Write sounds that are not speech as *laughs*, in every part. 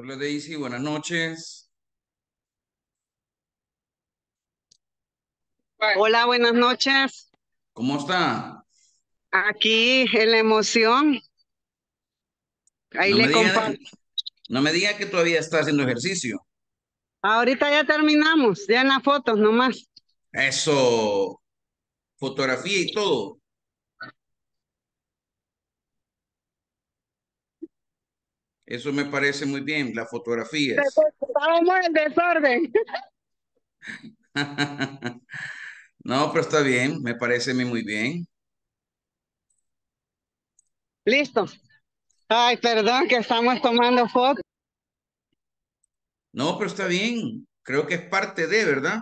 Hola Daisy, buenas noches. Hola, buenas noches. ¿Cómo está? Aquí en la emoción. Ahí No le me diga, comparto. no me diga que todavía está haciendo ejercicio. Ahorita ya terminamos, ya en las fotos nomás. Eso, fotografía y todo. Eso me parece muy bien, las fotografías. Estábamos en desorden. *laughs* No, pero está bien, me parece a mí muy bien. Listo. Ay, perdón que estamos tomando fotos. No, pero está bien. Creo que es parte de, ¿verdad?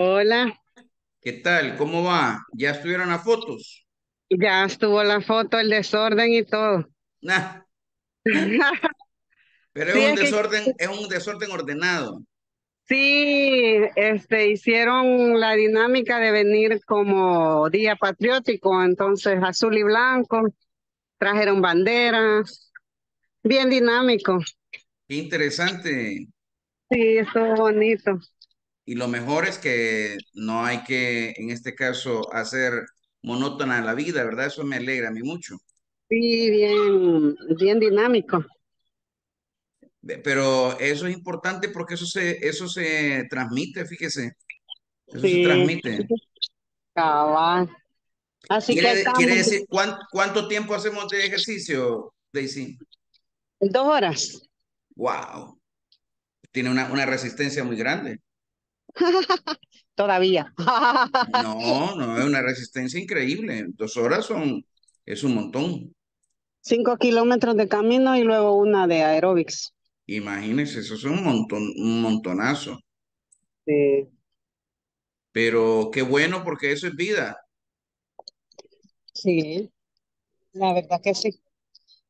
Hola. ¿Qué tal? ¿Cómo va? ¿Ya estuvieron las fotos? Ya estuvo la foto, el desorden y todo. Nah, *laughs* pero es Sí, un es que desorden, es un desorden ordenado. sí, este, hicieron la dinámica de venir como día patriótico, entonces azul y blanco, trajeron banderas, bien dinámico. Qué interesante. Sí, estuvo bonito. Y lo mejor es que no hay que, en este caso, hacer monótona la vida, ¿verdad? Eso me alegra a mí mucho. Sí, bien, bien dinámico. Pero eso es importante porque eso se, eso se transmite, fíjese, eso se Sí, transmite. cabal. Así que Quiere, estamos, quiere decir, ¿cuán- ¿cuánto tiempo hacemos de ejercicio, Daisy? dos horas. Wow, tiene una, una resistencia muy grande. *laughs* Todavía. No, no, es una resistencia increíble. Dos horas son, es un montón. Cinco kilómetros de camino y luego una de aeróbics. Imagínense, eso es un montón, un montonazo. Sí, Pero qué bueno porque eso es vida. sí, la verdad que sí.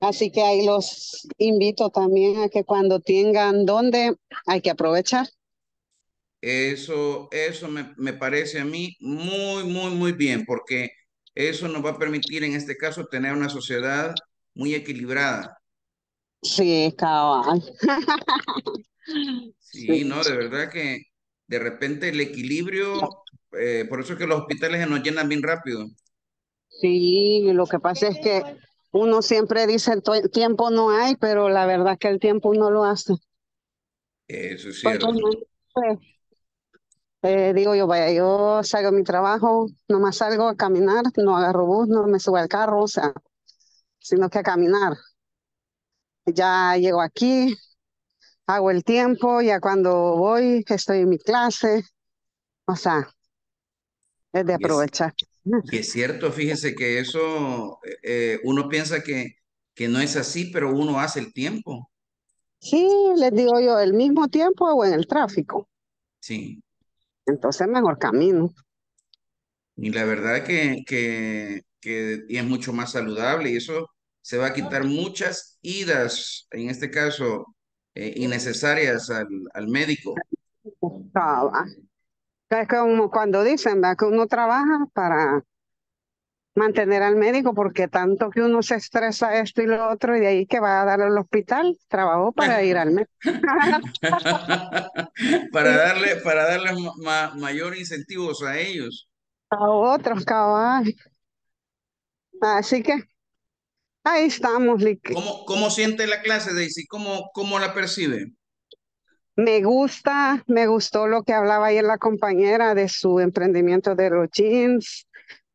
Así que ahí los invito también a que cuando tengan donde hay que aprovechar. Eso, eso me, me parece a mí muy, muy, muy bien, porque eso nos va a permitir en este caso tener una sociedad muy equilibrada. Sí, cabal. Sí, *laughs* Sí, no, de verdad que de repente el equilibrio, eh, por eso es que los hospitales se nos llenan bien rápido. sí, lo que pasa es que uno siempre dice el tiempo no hay, pero la verdad que el tiempo uno lo hace. Eso es Porque cierto. no, pues, eh, digo yo, vaya, yo salgo de mi trabajo, nomás salgo a caminar, no agarro bus, no me subo al carro, o sea, sino que a caminar. Ya llego aquí, hago el tiempo, ya cuando voy, estoy en mi clase, o sea, es de Y es, aprovechar. y es cierto, fíjese que eso, eh, eh, uno piensa que, que no es así, pero uno hace el tiempo. Sí, les digo yo, el mismo tiempo o en el tráfico, Sí. Entonces mejor camino. Y la verdad que, que, que y es mucho más saludable y eso se va a quitar muchas idas, en este caso, eh, innecesarias al, al médico. Ah, Es como cuando dicen, ¿verdad? que uno trabaja para mantener al médico, porque tanto que uno se estresa esto y lo otro, y de ahí que va a dar al hospital, trabajó para ir al médico. *laughs* Para darle, para darle ma- ma- mayor incentivos a ellos. A otros, cabal. Así que ahí estamos, Lick. ¿Cómo, cómo siente la clase, Daisy? ¿Cómo, cómo la percibe? Me gusta, me gustó lo que hablaba ayer la compañera de su emprendimiento de los jeans,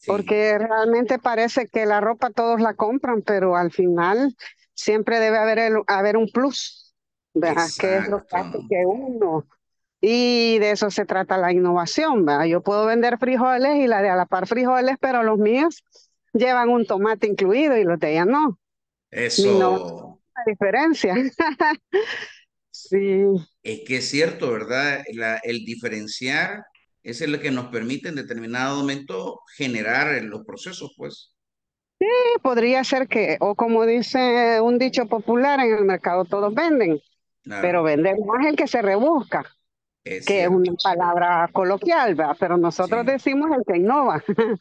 Sí, porque realmente parece que la ropa todos la compran, pero al final siempre debe haber, el- haber un plus, ¿verdad? Que es lo que hace que uno. Y de eso se trata la innovación, ¿verdad? Yo puedo vender frijoles y la de a la par frijoles, pero los míos llevan un tomate incluido y los de ella no. Eso. es la diferencia. *laughs* Sí, Es que es cierto, ¿verdad? La- el diferenciar es lo que nos permite en determinado momento generar los procesos, pues. Sí, podría ser que, o como dice un dicho popular, en el mercado todos venden, pero vender más el que se rebusca, es que es una palabra coloquial, ¿verdad? Pero nosotros Sí. decimos el que innova. *laughs*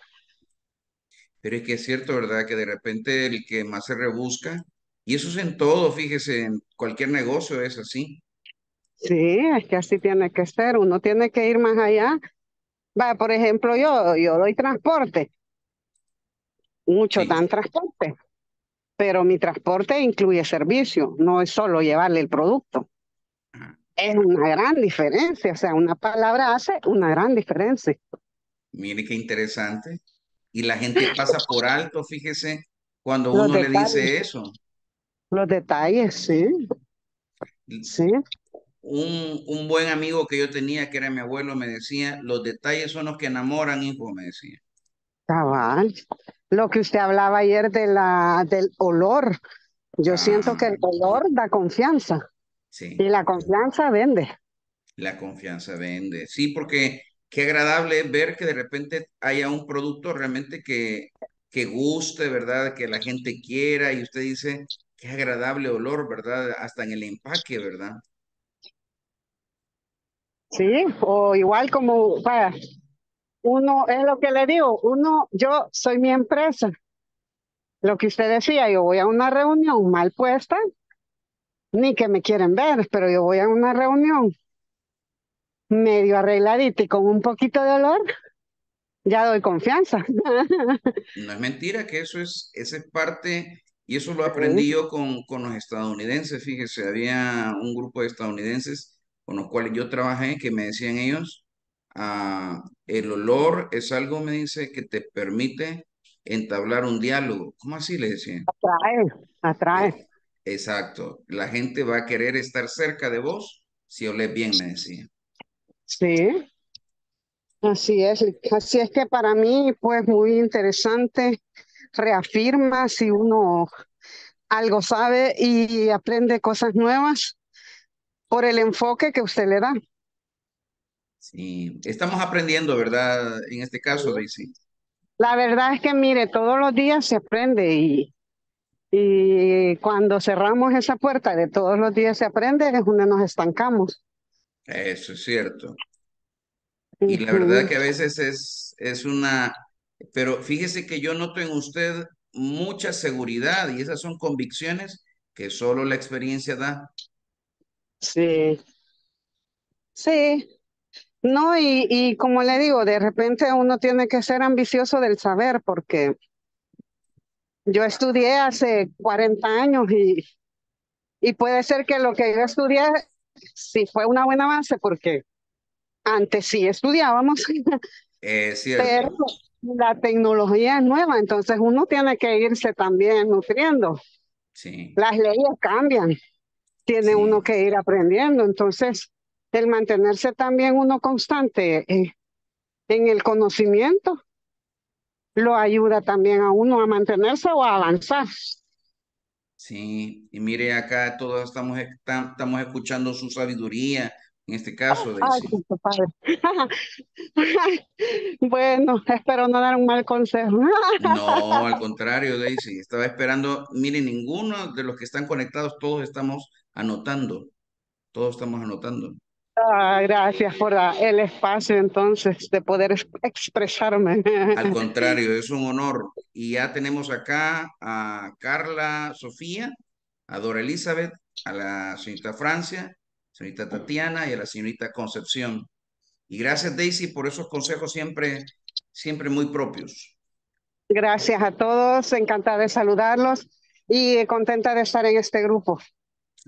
Pero es que es cierto, ¿verdad? Que de repente el que más se rebusca, y eso es en todo, fíjese, en cualquier negocio es así. Sí, es que así tiene que ser, uno tiene que ir más allá. Va, por ejemplo, yo, yo doy transporte, muchos Sí. dan transporte, pero mi transporte incluye servicio, no es solo llevarle el producto. Es una gran diferencia, o sea, una palabra hace una gran diferencia. Mire qué interesante. Y la gente pasa por *laughs* alto, fíjese, cuando Los uno le dice eso. los detalles, sí, sí, Un, un buen amigo que yo tenía, que era mi abuelo, me decía, los detalles son los que enamoran, hijo, me decía. cabal. Lo que usted hablaba ayer de la, del olor, yo siento que Ah, el olor da confianza y sí, la confianza vende. la confianza vende. Sí, porque qué agradable es ver que de repente haya un producto realmente que, que guste, ¿verdad? Que la gente quiera y usted dice, qué agradable olor, ¿verdad? Hasta en el empaque, ¿verdad? Sí, o igual como, vaya, uno, es lo que le digo, uno, yo soy mi empresa. Lo que usted decía, yo voy a una reunión mal puesta, ni que me quieren ver, pero yo voy a una reunión medio arregladita y con un poquito de olor, ya doy confianza. *laughs* No es mentira que eso es, esa es parte, y eso lo aprendí Sí, yo con, con los estadounidenses, fíjese, había un grupo de estadounidenses con los cuales yo trabajé que me decían ellos, ah, el olor es algo, me dice, que te permite entablar un diálogo. ¿Cómo así le decían? atrae, atrae. Exacto, la gente va a querer estar cerca de vos si olés bien, me decían. Sí, así es. Así es que para mí, pues muy interesante, reafirma si uno algo sabe y aprende cosas nuevas por el enfoque que usted le da. Sí, estamos aprendiendo, ¿verdad? En este caso, Daisy. La verdad es que, mire, todos los días se aprende y, y cuando cerramos esa puerta de todos los días se aprende es donde nos estancamos. Eso es cierto. Y la verdad que a veces es, es una, pero fíjese que yo noto en usted mucha seguridad y esas son convicciones que solo la experiencia da. Sí, sí. No, y, y como le digo, de repente uno tiene que ser ambicioso del saber porque yo estudié hace 40 años y, y puede ser que lo que yo estudié sí fue una buena base porque antes sí estudiábamos, *laughs* Es pero cierto, la tecnología es nueva, entonces uno tiene que irse también nutriendo. sí, Las leyes cambian, tiene uno sí, que ir aprendiendo, entonces el mantenerse también uno constante eh, en el conocimiento lo ayuda también a uno a mantenerse o a avanzar. sí. Y mire acá, todos estamos, estam- estamos escuchando su sabiduría, en este caso, Ay, padre. *laughs* Bueno, espero no dar un mal consejo. No, al *laughs* contrario, Daisy, estaba esperando, mire, ninguno de los que están conectados, todos estamos anotando, todos estamos anotando. Ah, gracias por el espacio entonces de poder ex- expresarme. *laughs* Al contrario, es un honor. Y ya tenemos acá a Carla Sofía, a Dora Elizabeth, a la señorita Francia, señorita Tatiana y a la señorita Concepción. Y gracias, Daisy, por esos consejos siempre, siempre muy propios. Gracias a todos, encantada de saludarlos y contenta de estar en este grupo.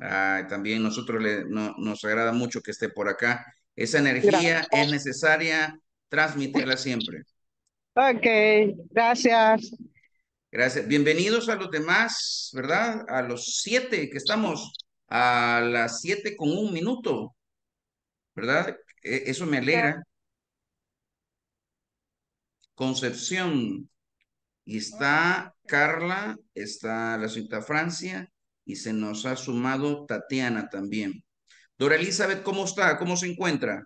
Ah, también nosotros le, no- nos agrada mucho que esté por acá. Esa energía es necesaria transmitirla siempre. Ok, gracias. Gracias. Bienvenidos a los demás, ¿verdad? A los siete que estamos a las siete con un minuto, ¿verdad? E- Eso me alegra. Concepción. Y está Carla, está la señorita Francia y se nos ha sumado Tatiana también. Dora Elizabeth, ¿cómo está? ¿Cómo se encuentra?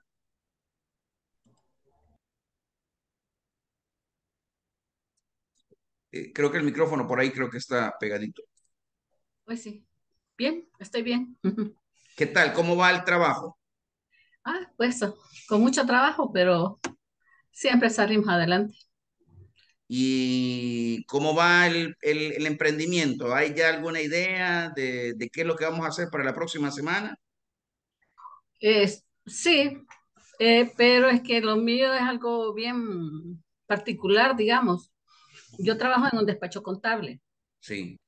eh, creo que el micrófono por ahí creo que está pegadito. Pues sí. Bien, estoy bien. *laughs* ¿Qué tal? ¿Cómo va el trabajo? Ah, pues con mucho trabajo, pero siempre salimos adelante. ¿Y cómo va el, el, el emprendimiento? ¿Hay ya alguna idea de, de, qué es lo que vamos a hacer para la próxima semana? Es, sí, eh, pero es que lo mío es algo bien particular, digamos. Yo trabajo en un despacho contable. Sí.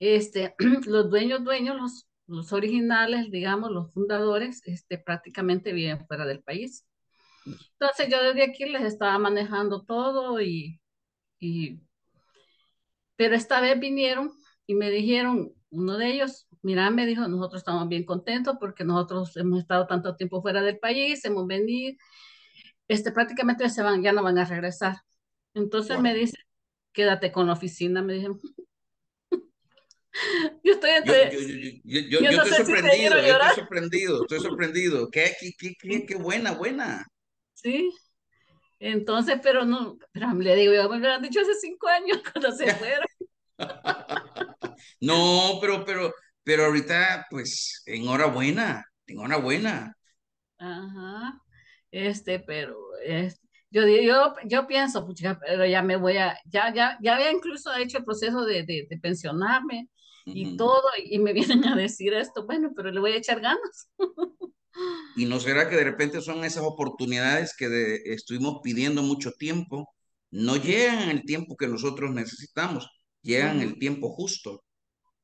Este, *clears throat* los dueños, dueños, los, los originales, digamos, los fundadores, este, prácticamente viven fuera del país. Entonces yo desde aquí les estaba manejando todo y, y pero esta vez vinieron y me dijeron, uno de ellos, mira, me dijo, nosotros estamos bien contentos porque nosotros hemos estado tanto tiempo fuera del país, hemos venido, este, prácticamente se van, ya no van a regresar. Entonces me dice, quédate con la oficina, me dijeron. *laughs* yo estoy entre... Yo, yo, yo, yo no estoy sorprendido, si yo estoy sorprendido, estoy sorprendido. ¿Qué, qué, qué, qué, qué buena, buena. Sí, entonces, pero no, pero le digo, yo me hubieran dicho hace cinco años *laughs* cuando se fueron. *laughs* no, pero, pero, pero ahorita, pues, enhorabuena, enhorabuena. Ajá, este, pero, es, yo, yo, yo pienso, pucha, pero ya me voy a, ya, ya, ya había incluso hecho el proceso de, de, de pensionarme y uh -huh. todo, y me *laughs* vienen a decir esto, bueno, pero le voy a echar ganas. ¿Y no será que de repente son esas oportunidades que de, estuvimos pidiendo mucho tiempo? No llegan en el tiempo que nosotros necesitamos, llegan en el tiempo justo.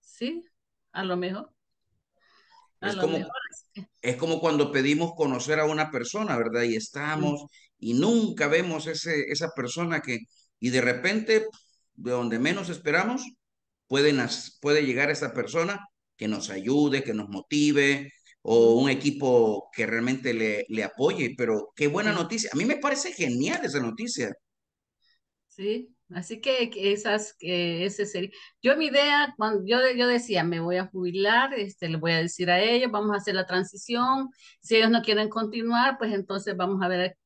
Sí, a lo mejor. A es, lo como, mejor. es como cuando pedimos conocer a una persona, ¿verdad? Y estamos -huh. y nunca vemos ese, esa persona que, y de repente, de donde menos esperamos, puede, puede llegar esa persona que nos ayude, que nos motive, o un equipo que realmente le, le apoye, pero qué buena noticia. A mí me parece genial esa noticia. Sí, así que, esas, que ese sería. Yo mi idea, cuando yo, yo decía, me voy a jubilar, este, le voy a decir a ellos, vamos a hacer la transición. Si ellos no quieren continuar, pues entonces vamos a ver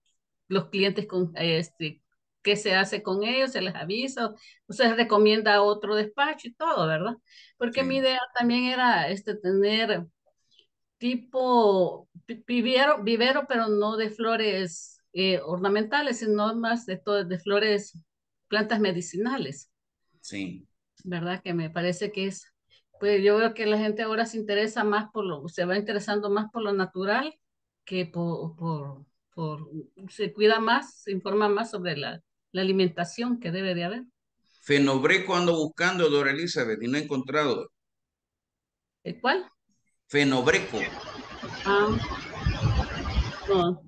los clientes con este qué se hace con ellos, se les avisa, o se les recomienda otro despacho y todo, ¿verdad? Porque sí. mi idea también era este, tener tipo vivero, vivero, pero no de flores eh, ornamentales, sino más de, todo, de flores, plantas medicinales. Sí. ¿Verdad? Que me parece que es, pues yo veo que la gente ahora se interesa más por lo, se va interesando más por lo natural que por, por, por se cuida más, se informa más sobre la, la alimentación que debe de haber. Fenobreco ando buscando, Dora Elizabeth, y no he encontrado. ¿El cuál? Fenobreco. Ah, no,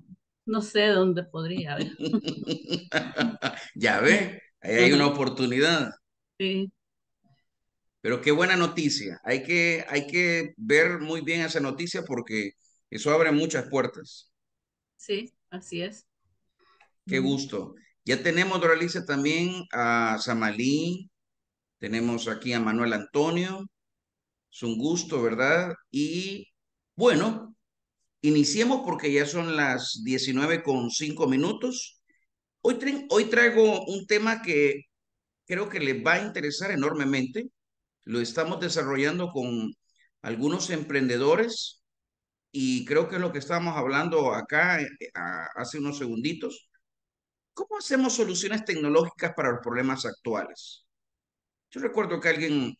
no sé dónde podría haber. *laughs* ya ve, ahí hay una oportunidad. Sí. Pero qué buena noticia. Hay que, hay que ver muy bien esa noticia porque eso abre muchas puertas. Sí, así es. Qué gusto. Ya tenemos, Doralice, también a Samalí, tenemos aquí a Manuel Antonio, es un gusto, ¿verdad? Y bueno, iniciemos porque ya son las 19 con 5 minutos. Hoy, hoy traigo un tema que creo que les va a interesar enormemente. Lo estamos desarrollando con algunos emprendedores y creo que es lo que estábamos hablando acá eh, hace unos segunditos. ¿Cómo hacemos soluciones tecnológicas para los problemas actuales? Yo recuerdo que alguien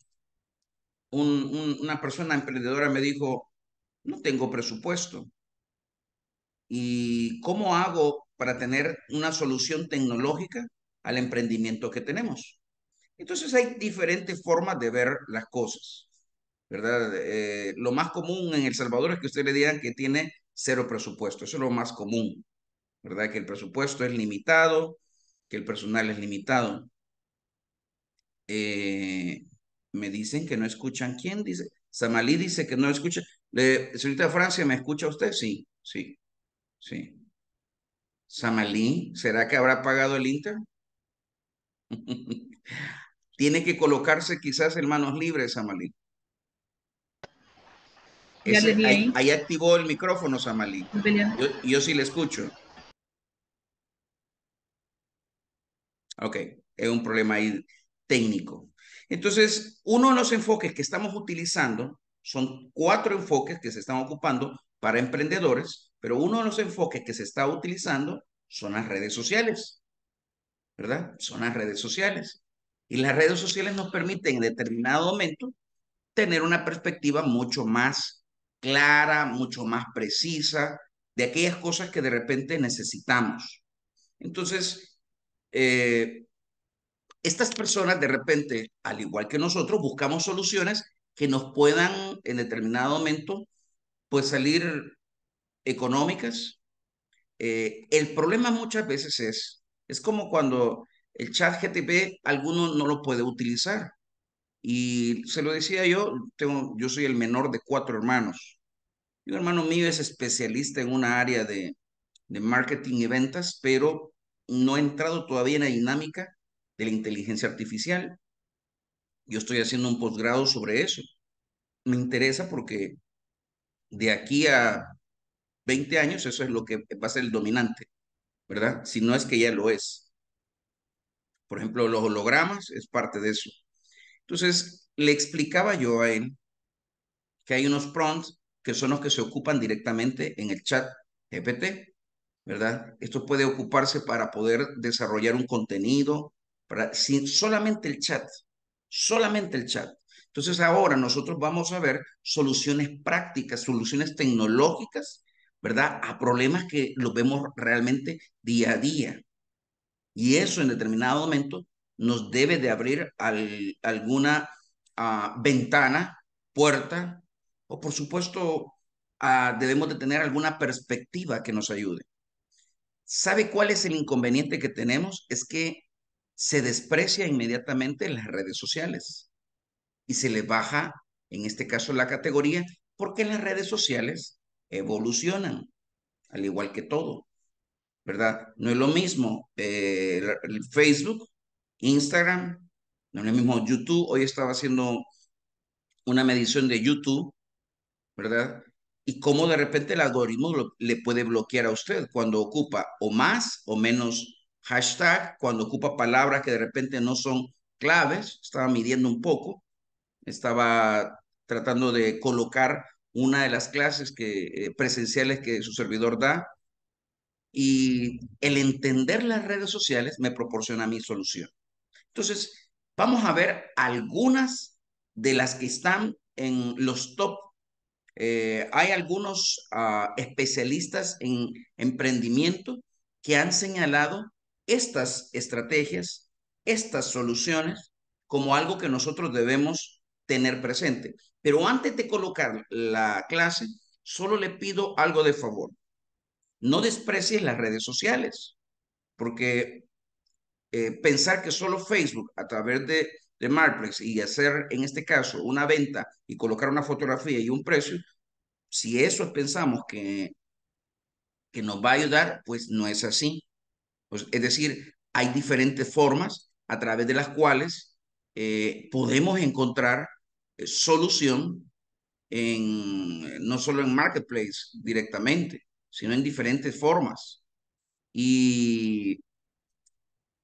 un, un, una persona emprendedora me dijo, no tengo presupuesto. ¿Y cómo hago para tener una solución tecnológica al emprendimiento que tenemos? Entonces hay diferentes formas de ver las cosas, ¿verdad? Eh, lo más común en El Salvador es que usted le digan que tiene cero presupuesto, eso es lo más común, ¿verdad? Que el presupuesto es limitado, que el personal es limitado. Eh, me dicen que no escuchan. ¿Quién dice? Samalí dice que no escucha. Le, señorita Francia, ¿me escucha usted? Sí, sí, sí. Samalí, ¿será que habrá pagado el Inter? *laughs* Tiene que colocarse quizás en manos libres, Samalí. Ese, ahí, ahí, activó el micrófono, Samalí. Yo, yo sí le escucho. Ok, es un problema ahí técnico. Entonces, uno de los enfoques que estamos utilizando son cuatro enfoques que se están ocupando para emprendedores, pero uno de los enfoques que se está utilizando son las redes sociales, ¿verdad? Son las redes sociales. Y las redes sociales nos permiten en determinado momento tener una perspectiva mucho más clara, mucho más precisa de aquellas cosas que de repente necesitamos. Entonces, eh, estas personas de repente, al igual que nosotros, buscamos soluciones que nos puedan en determinado momento pues salir económicas. Eh, el problema muchas veces es, es como cuando el chat GTP alguno no lo puede utilizar. Y se lo decía yo, tengo, yo soy el menor de cuatro hermanos. Un hermano mío es especialista en una área de, de marketing y ventas, pero no ha entrado todavía en la dinámica de la inteligencia artificial. Yo estoy haciendo un posgrado sobre eso. Me interesa porque de aquí a 20 años eso es lo que va a ser el dominante, ¿verdad? Si no es que ya lo es. Por ejemplo, los hologramas es parte de eso. Entonces, le explicaba yo a él que hay unos prompts que son los que se ocupan directamente en el chat GPT, ¿verdad? Esto puede ocuparse para poder desarrollar un contenido, para, solamente el chat, solamente el chat. Entonces ahora nosotros vamos a ver soluciones prácticas, soluciones tecnológicas, ¿verdad? A problemas que los vemos realmente día a día. Y eso en determinado momento nos debe de abrir al, alguna uh, ventana, puerta, o por supuesto uh, debemos de tener alguna perspectiva que nos ayude. ¿Sabe cuál es el inconveniente que tenemos? Es que se desprecia inmediatamente en las redes sociales y se le baja, en este caso, la categoría, porque las redes sociales evolucionan, al igual que todo, ¿verdad? No es lo mismo eh, Facebook, Instagram, no es lo mismo YouTube. Hoy estaba haciendo una medición de YouTube, ¿verdad? Y cómo de repente el algoritmo le puede bloquear a usted cuando ocupa o más o menos hashtag, cuando ocupa palabras que de repente no son claves, estaba midiendo un poco, estaba tratando de colocar una de las clases que, eh, presenciales que su servidor da y el entender las redes sociales me proporciona mi solución. Entonces, vamos a ver algunas de las que están en los top. Eh, hay algunos uh, especialistas en emprendimiento que han señalado estas estrategias, estas soluciones, como algo que nosotros debemos tener presente. Pero antes de colocar la clase, solo le pido algo de favor. No desprecies las redes sociales, porque eh, pensar que solo Facebook a través de, de Marketplace y hacer en este caso una venta y colocar una fotografía y un precio, si eso pensamos que, que nos va a ayudar, pues no es así. Pues, es decir, hay diferentes formas a través de las cuales eh, podemos encontrar eh, solución en, no solo en Marketplace directamente, sino en diferentes formas. Y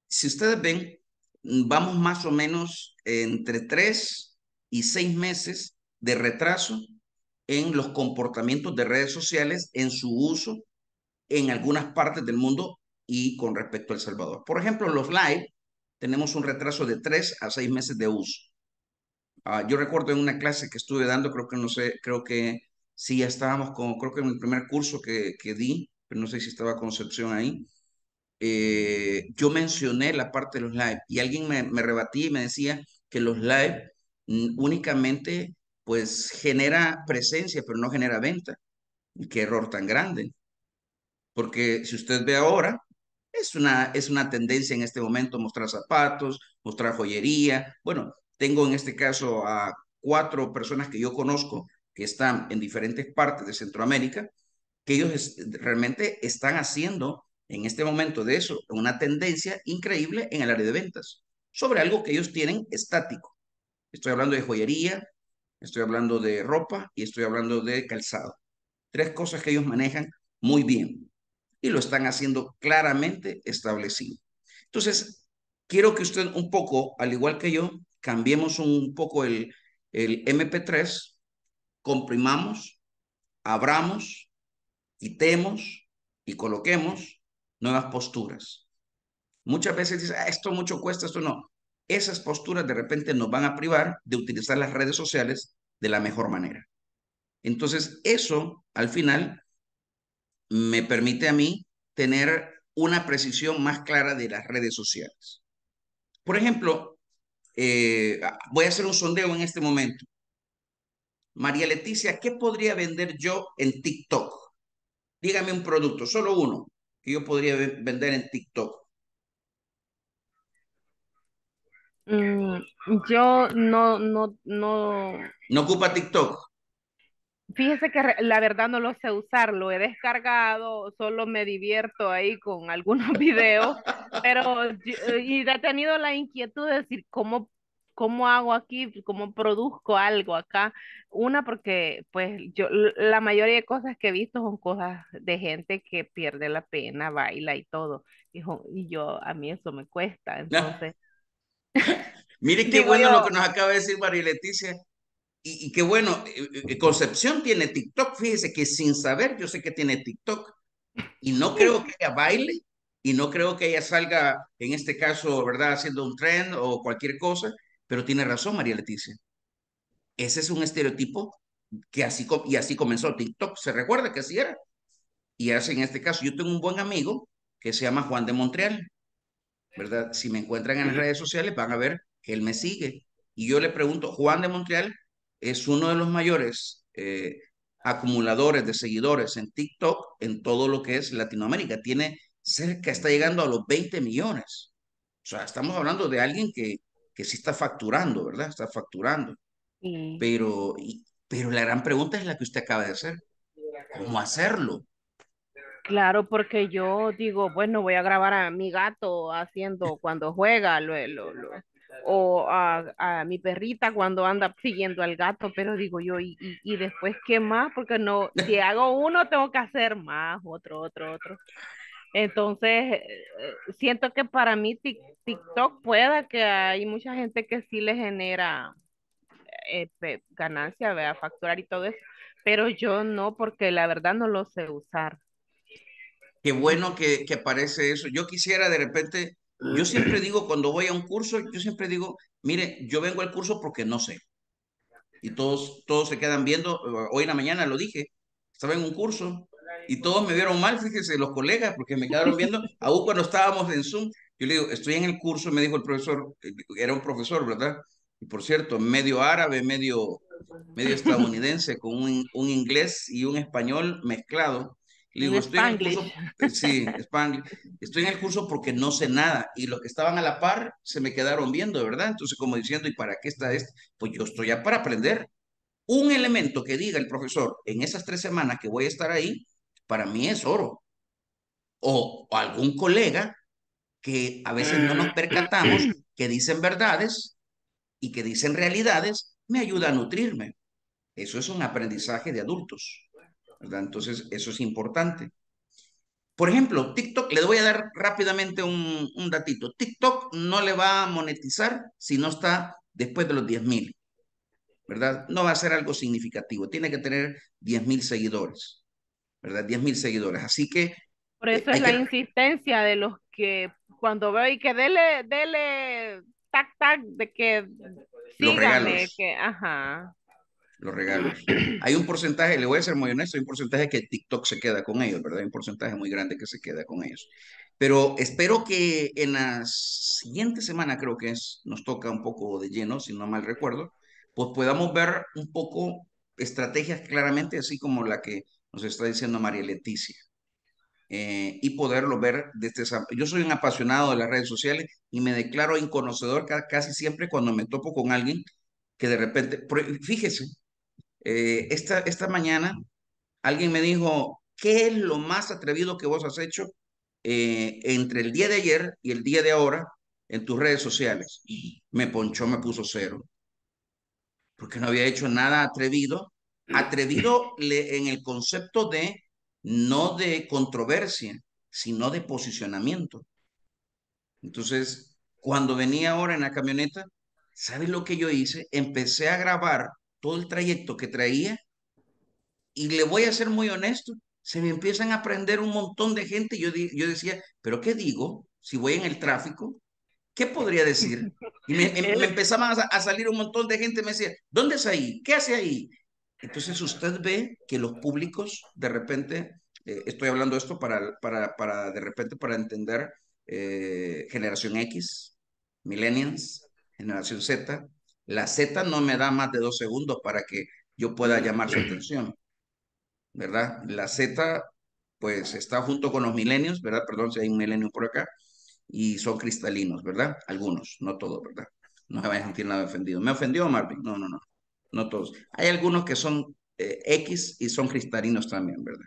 si ustedes ven, vamos más o menos entre tres y seis meses de retraso en los comportamientos de redes sociales, en su uso en algunas partes del mundo y con respecto a El Salvador. Por ejemplo, los live tenemos un retraso de tres a seis meses de uso. Uh, yo recuerdo en una clase que estuve dando, creo que no sé, creo que sí, ya estábamos con, creo que en el primer curso que, que di, pero no sé si estaba Concepción ahí, eh, yo mencioné la parte de los live y alguien me, me rebatía y me decía que los live únicamente pues genera presencia, pero no genera venta. Qué error tan grande. Porque si usted ve ahora, es una, es una tendencia en este momento mostrar zapatos, mostrar joyería. Bueno, tengo en este caso a cuatro personas que yo conozco que están en diferentes partes de Centroamérica, que ellos realmente están haciendo en este momento de eso una tendencia increíble en el área de ventas sobre algo que ellos tienen estático. Estoy hablando de joyería, estoy hablando de ropa y estoy hablando de calzado. Tres cosas que ellos manejan muy bien y lo están haciendo claramente establecido. Entonces, quiero que usted un poco, al igual que yo, cambiemos un poco el, el MP3, comprimamos, abramos, quitemos y coloquemos nuevas posturas. Muchas veces dice, ah, esto mucho cuesta, esto no. Esas posturas de repente nos van a privar de utilizar las redes sociales de la mejor manera. Entonces, eso al final me permite a mí tener una precisión más clara de las redes sociales. Por ejemplo, eh, voy a hacer un sondeo en este momento. María Leticia, ¿qué podría vender yo en TikTok? Dígame un producto, solo uno, que yo podría vender en TikTok. Mm, yo no, no, no. ¿No ocupa TikTok? Fíjese que la verdad no lo sé usar, lo he descargado, solo me divierto ahí con algunos *laughs* videos, pero y he tenido la inquietud de decir cómo, cómo hago aquí, cómo produzco algo acá. Una, porque pues yo la mayoría de cosas que he visto son cosas de gente que pierde la pena, baila y todo. Y, y yo, a mí eso me cuesta, entonces... *laughs* Mire qué bueno lo que nos acaba de decir María Leticia. Y, qué bueno, eh, eh, Concepción tiene TikTok, fíjese que sin saber yo sé que tiene TikTok. Y no creo que ella baile y no creo que ella salga, en este caso, ¿verdad?, haciendo un trend o cualquier cosa, pero tiene razón María Leticia. Ese es un estereotipo que así, y así comenzó TikTok. ¿Se recuerda que así era? Y hace en este caso, yo tengo un buen amigo que se llama Juan de Montreal, ¿verdad? Si me encuentran en las redes sociales van a ver que él me sigue. Y yo le pregunto, Juan de Montreal es uno de los mayores eh, acumuladores de seguidores en TikTok en todo lo que es Latinoamérica. Tiene cerca, está llegando a los 20 millones. O sea, estamos hablando de alguien que, que sí está facturando, ¿verdad? Está facturando. Pero, pero la gran pregunta es la que usted acaba de hacer. ¿Cómo hacerlo? Claro, porque yo digo, bueno, voy a grabar a mi gato haciendo cuando juega, lo, lo, lo, o a, mi perrita cuando anda siguiendo al gato, pero digo yo, ¿y, y, después qué más? Porque no, si *laughs* hago uno, tengo que hacer más, otro, otro, otro. Entonces, eh, siento que para mí TikTok pueda que hay mucha gente que sí le genera eh, ganancia, a facturar y todo eso, pero yo no, porque la verdad no lo sé usar. Qué bueno que, que aparece eso. Yo quisiera de repente yo siempre *clears throat* digo, cuando voy a un curso, yo siempre digo, mire, yo vengo al curso porque no sé. Y todos, todos se quedan viendo, hoy en la mañana lo dije, estaba en un curso y todos me vieron mal, fíjese, los colegas, porque me quedaron viendo, *laughs* aún cuando estábamos en Zoom, yo le digo, estoy en el curso, me dijo el profesor, era un profesor, ¿verdad? Y por cierto, medio árabe, medio, medio estadounidense, con un, un inglés y un español mezclado. Digo, estoy en el curso, eh, sí, *laughs* Estoy en el curso porque no sé nada y los que estaban a la par se me quedaron viendo, ¿verdad? Entonces, como diciendo, ¿y para qué está esto? Pues yo estoy ya para aprender. Un elemento que diga el profesor en esas tres semanas que voy a estar ahí, para mí es oro. O, o algún colega que a veces no nos percatamos que dicen verdades y que dicen realidades, me ayuda a nutrirme. Eso es un aprendizaje de adultos. Entonces, eso es importante. Por ejemplo, TikTok, le voy a dar rápidamente un, un datito. TikTok no le va a monetizar si no está después de los 10 mil, ¿verdad? No va a ser algo significativo. Tiene que tener 10 mil seguidores, ¿verdad? 10 mil seguidores. Así que... Por eso es la insistencia de los que cuando veo y que dele, dele, tac, tac, de que síganme, que, ajá los regalos. Hay un porcentaje, le voy a ser muy honesto, hay un porcentaje que TikTok se queda con ellos, ¿verdad? Hay un porcentaje muy grande que se queda con ellos. Pero espero que en la siguiente semana, creo que es, nos toca un poco de lleno, si no mal recuerdo, pues podamos ver un poco estrategias claramente, así como la que nos está diciendo María Leticia. Eh, y poderlo ver desde esa... Yo soy un apasionado de las redes sociales y me declaro inconocedor casi siempre cuando me topo con alguien que de repente, fíjese, eh, esta, esta mañana alguien me dijo, ¿qué es lo más atrevido que vos has hecho eh, entre el día de ayer y el día de ahora en tus redes sociales? Me ponchó, me puso cero, porque no había hecho nada atrevido. Atrevido en el concepto de no de controversia, sino de posicionamiento. Entonces, Cuando venía ahora en la camioneta, ¿sabes lo que yo hice? Empecé a grabar todo el trayecto que traía y le voy a ser muy honesto, se me empiezan a prender un montón de gente. Yo, yo decía, ¿pero qué digo? Si voy en el tráfico, ¿qué podría decir? Y me, me, *laughs* empezaban a, a, salir un montón de gente, me decía, ¿dónde es ahí? ¿Qué hace ahí? Entonces usted ve que los públicos, de repente, eh, estoy hablando esto para, para, para, de repente, para entender eh, generación X, millennials, generación Z. La Z no me da más de dos segundos para que yo pueda llamar su atención, ¿verdad? La Z, pues, está junto con los milenios, ¿verdad? Perdón si hay un milenio por acá, y son cristalinos, ¿verdad? Algunos, no todos, ¿verdad? No se vayan a sentir nada ofendido. ¿Me ofendió Marvin? No, no, no no todos. Hay algunos que son eh, X y son cristalinos también, ¿verdad?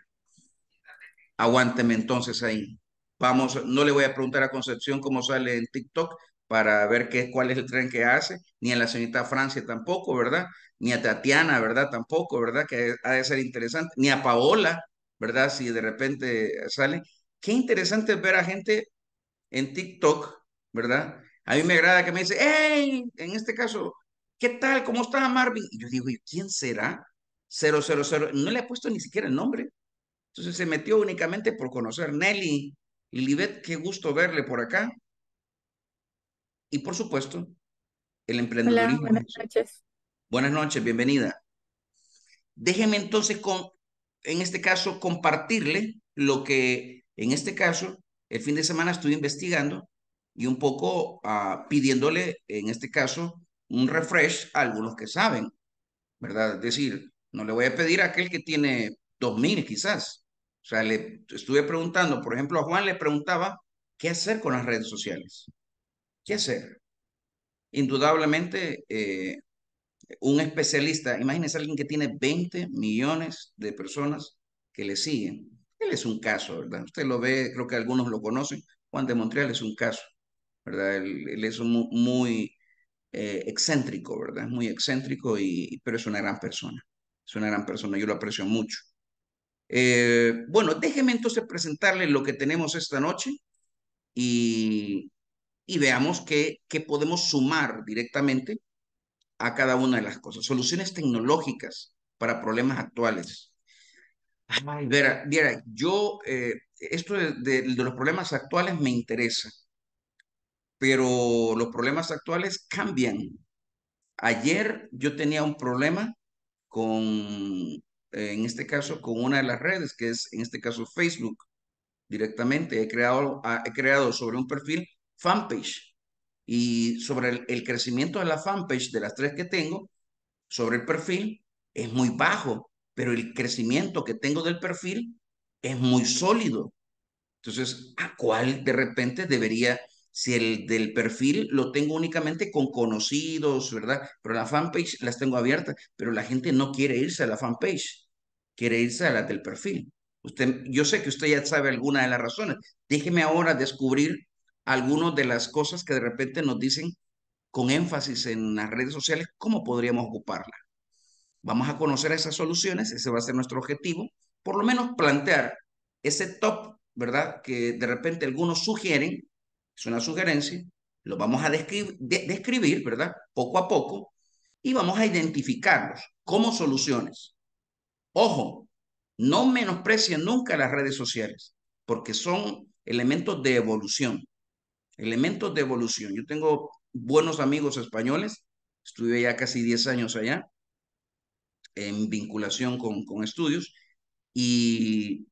Aguánteme entonces ahí. Vamos, no le voy a preguntar a Concepción cómo sale en TikTok para ver qué, cuál es el tren que hace, ni a la señorita Francia tampoco, ¿verdad? Ni a Tatiana, ¿verdad? Tampoco, ¿verdad? Que ha de ser interesante. Ni a Paola, ¿verdad? Si de repente sale. Qué interesante ver a gente en TikTok, ¿verdad? A mí me agrada que me dice, hey, en este caso, ¿qué tal? ¿Cómo está Marvin? Y yo digo, ¿y quién será? 000. No le he puesto ni siquiera el nombre. Entonces se metió únicamente por conocer Nelly. Lilibet, qué gusto verle por acá. Y por supuesto, el emprendedurismo. Hola, buenas noches. Buenas noches, bienvenida. Déjeme entonces, con, en este caso, compartirle lo que, en este caso, el fin de semana estuve investigando y un poco uh, pidiéndole, en este caso, un refresh a algunos que saben, ¿verdad? Es decir, no le voy a pedir a aquel que tiene 2000 quizás. O sea, le estuve preguntando, por ejemplo, a Juan le preguntaba, ¿qué hacer con las redes sociales? ¿Qué hacer? Indudablemente, eh, un especialista, imagínense alguien que tiene 20 millones de personas que le siguen. Él es un caso, ¿verdad? Usted lo ve, creo que algunos lo conocen. Juan de Montreal es un caso, ¿verdad? Él, es muy, eh, excéntrico, ¿verdad? Es muy excéntrico, y, pero es una gran persona. Es una gran persona, yo lo aprecio mucho. Eh, bueno, déjeme entonces presentarle lo que tenemos esta noche y, y veamos qué, qué podemos sumar directamente a cada una de las cosas. Soluciones tecnológicas para problemas actuales. Ay, Vera, Vera yo, eh, esto de, de, de, los problemas actuales me interesa pero los problemas actuales cambian. Ayer yo tenía un problema con, en este caso, con una de las redes, que es en este caso Facebook, directamente. He creado, he creado sobre un perfil fanpage y sobre el, el crecimiento de la fanpage de las tres que tengo, sobre el perfil, es muy bajo, pero el crecimiento que tengo del perfil es muy sólido. Entonces, ¿a cuál de repente debería si el del perfil lo tengo únicamente con conocidos, ¿verdad? Pero la fanpage las tengo abiertas, pero la gente no quiere irse a la fanpage, quiere irse a la del perfil. Usted, yo sé que usted ya sabe alguna de las razones. Déjeme ahora descubrir algunas de las cosas que de repente nos dicen con énfasis en las redes sociales, cómo podríamos ocuparla. Vamos a conocer esas soluciones, ese va a ser nuestro objetivo, por lo menos plantear ese top, ¿verdad? Que de repente algunos sugieren es una sugerencia, lo vamos a describir, de, describir, ¿verdad? Poco a poco, y vamos a identificarlos como soluciones. Ojo, no menosprecien nunca las redes sociales, porque son elementos de evolución, elementos de evolución. Yo tengo buenos amigos españoles, estuve ya casi 10 años allá, en vinculación con, con estudios, y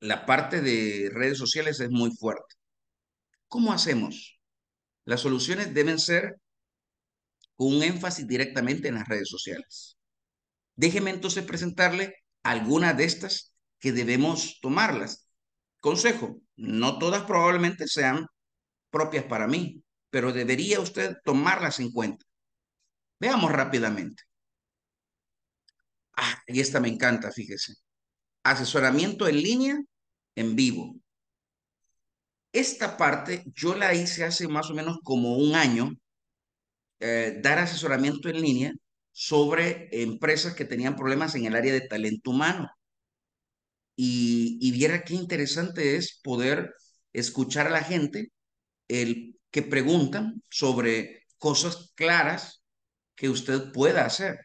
la parte de redes sociales es muy fuerte. ¿Cómo hacemos? Las soluciones deben ser con un énfasis directamente en las redes sociales. Déjeme entonces presentarle algunas de estas que debemos tomarlas. Consejo, no todas probablemente sean propias para mí, pero debería usted tomarlas en cuenta. Veamos rápidamente. Ah, y esta me encanta, fíjese. Asesoramiento en línea en vivo. Esta parte yo la hice hace más o menos como un año, eh, dar asesoramiento en línea sobre empresas que tenían problemas en el área de talento humano. Y, y viera qué interesante es poder escuchar a la gente, el que preguntan sobre cosas claras que usted pueda hacer,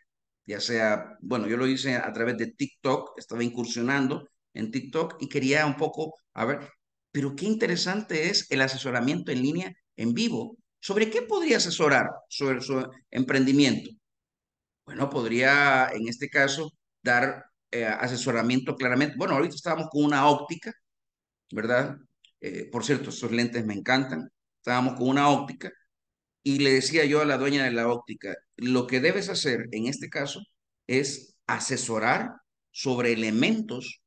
ya sea, bueno, yo lo hice a través de TikTok, estaba incursionando en TikTok y quería un poco, a ver, pero qué interesante es el asesoramiento en línea en vivo. ¿Sobre qué podría asesorar sobre su emprendimiento? Bueno, podría en este caso dar eh, asesoramiento claramente. Bueno, ahorita estábamos con una óptica, ¿verdad? Eh, por cierto, esos lentes me encantan. Estábamos con una óptica y le decía yo a la dueña de la óptica, lo que debes hacer en este caso es asesorar sobre elementos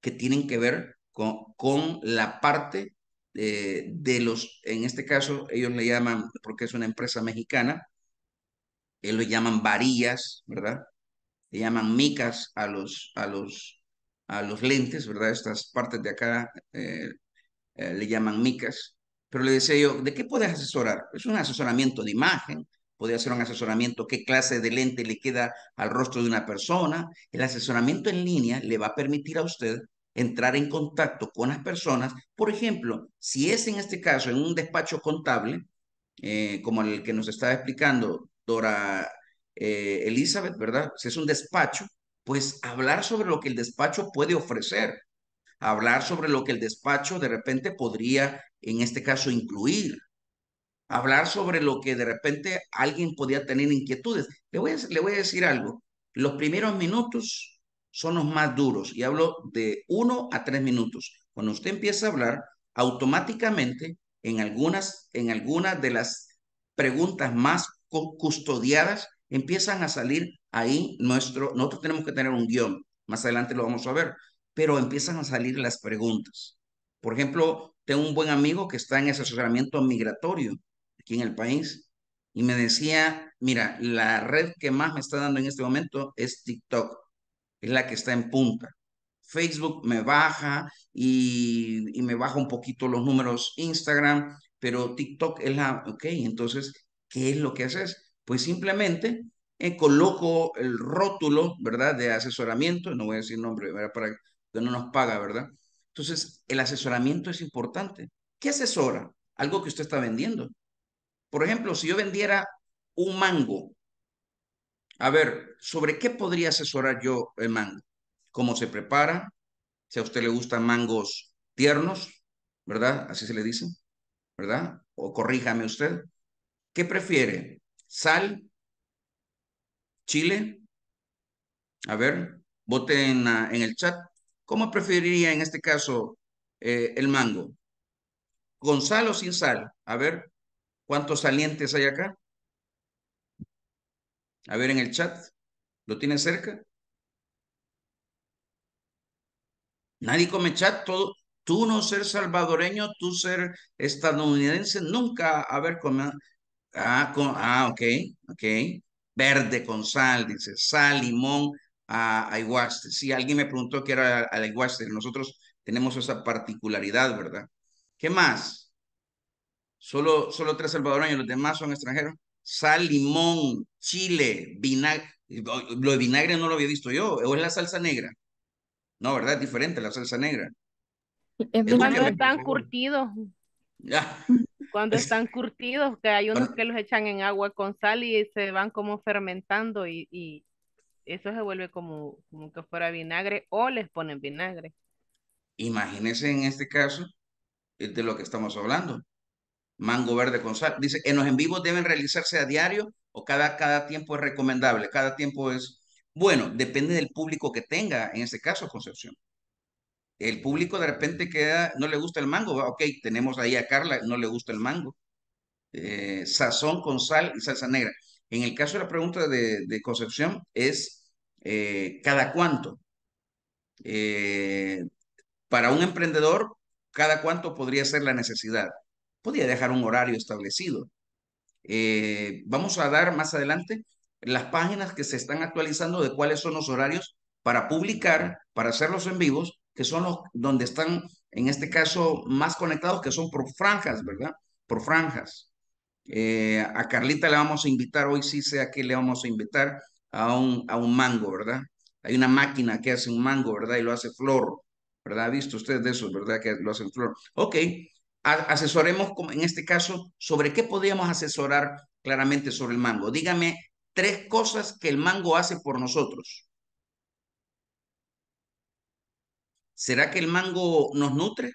que tienen que ver con, con la parte de, de los, en este caso ellos le llaman, porque es una empresa mexicana, ellos le llaman varillas, ¿verdad? Le llaman micas a los, a los, a los lentes, ¿verdad? Estas partes de acá eh, eh, le llaman micas. Pero le decía yo, ¿de qué puedes asesorar? Es un asesoramiento de imagen, puede hacer un asesoramiento, qué clase de lente le queda al rostro de una persona. El asesoramiento en línea le va a permitir a usted entrar en contacto con las personas. Por ejemplo, si es en este caso en un despacho contable, eh, como el que nos estaba explicando Dora eh, Elizabeth, ¿verdad? Si es un despacho, pues hablar sobre lo que el despacho puede ofrecer, hablar sobre lo que el despacho de repente podría, en este caso, incluir, hablar sobre lo que de repente alguien podía tener inquietudes. Le voy a, le voy a decir algo, los primeros minutos son los más duros y hablo de uno a tres minutos. Cuando usted empieza a hablar, automáticamente en algunas, en algunas de las preguntas más custodiadas empiezan a salir ahí nuestro, nosotros tenemos que tener un guion, más adelante lo vamos a ver, pero empiezan a salir las preguntas. Por ejemplo, tengo un buen amigo que está en asesoramiento migratorio aquí en el país y me decía, mira, la red que más me está dando en este momento es TikTok, es la que está en punta. Facebook me baja y, y me baja un poquito los números Instagram, pero TikTok es la, ok, entonces, ¿qué es lo que haces? Pues simplemente eh, coloco el rótulo, ¿verdad? De asesoramiento, no voy a decir nombre, ¿verdad? Para que no nos paga, ¿verdad? Entonces, el asesoramiento es importante. ¿Qué asesora? Algo que usted está vendiendo. Por ejemplo, si yo vendiera un mango, a ver, ¿sobre qué podría asesorar yo el mango? ¿Cómo se prepara? Si a usted le gustan mangos tiernos, ¿verdad? Así se le dice, ¿verdad? O corríjame usted. ¿Qué prefiere? ¿Sal? ¿Chile? A ver, vote en, en el chat. ¿Cómo preferiría en este caso eh, el mango? ¿Con sal o sin sal? A ver, ¿cuántos salientes hay acá? A ver en el chat. ¿Lo tiene cerca? Nadie come chat, todo, tú no ser salvadoreño, tú ser estadounidense, nunca haber comido. Ah, con, ah, ok, ok. Verde con sal, dice, sal, limón, a ah, Si alguien me preguntó qué era ayahuasca, nosotros tenemos esa particularidad, ¿verdad? ¿Qué más? Solo, solo tres salvadoreños, los demás son extranjeros. Sal, limón, chile, vinagre. Lo de vinagre no lo había visto yo, o es la salsa negra. No, ¿verdad? Es diferente la salsa negra. Es cuando están curtidos. *laughs* Cuando están curtidos, que hay unos que los echan en agua con sal y se van como fermentando y, y eso se vuelve como, como que fuera vinagre o les ponen vinagre. Imagínense en este caso de lo que estamos hablando. Mango verde con sal. Dice, en los en vivos deben realizarse a diario o cada, cada tiempo es recomendable. Cada tiempo es, bueno, depende del público que tenga, en este caso, Concepción. El público de repente queda, no le gusta el mango, ok, tenemos ahí a Carla, no le gusta el mango. Eh, sazón con sal y salsa negra. En el caso de la pregunta de, Concepción es eh, cada cuánto. Eh, para un emprendedor, cada cuánto podría ser la necesidad. Podría dejar un horario establecido. vamos a dar más adelante las páginas que se están actualizando de cuáles son los horarios para publicar, para hacerlos en vivos, que son los donde están, en este caso, más conectados, que son por franjas, ¿verdad? Por franjas. Eh, a Carlita le vamos a invitar, hoy sí sé a qué le vamos a invitar, a un, a un mango, ¿verdad? Hay una máquina que hace un mango, ¿verdad? Y lo hace flor, ¿verdad? ¿Ha visto usted de eso, verdad? Que lo hace flor. Ok, asesoremos, en este caso, sobre qué podríamos asesorar claramente sobre el mango. Dígame tres cosas que el mango hace por nosotros. ¿Será que el mango nos nutre?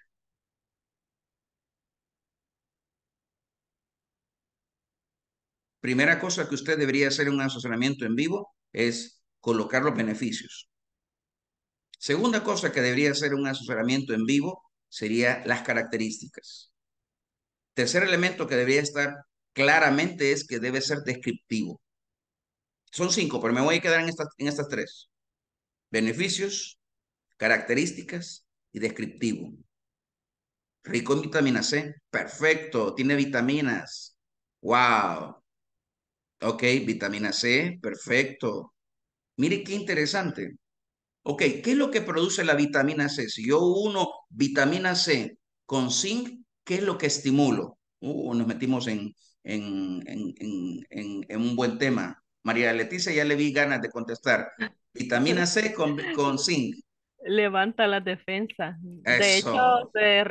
Primera cosa que usted debería hacer un asesoramiento en vivo es colocar los beneficios. Segunda cosa que debería hacer un asesoramiento en vivo sería las características. Tercer elemento que debería estar claramente es que debe ser descriptivo. Son cinco, pero me voy a quedar en estas, en estas tres. Beneficios, características y descriptivo. Rico en vitamina C. Perfecto. Tiene vitaminas. Wow. Ok, vitamina C. Perfecto. Mire qué interesante. Ok, ¿qué es lo que produce la vitamina C? Si yo uno vitamina C con zinc, ¿qué es lo que estimulo? Uh, nos metimos en, en, en, en, un buen tema. María Leticia ya le vi ganas de contestar. Vitamina C con, con zinc. *laughs* Levanta la defensa. De hecho, se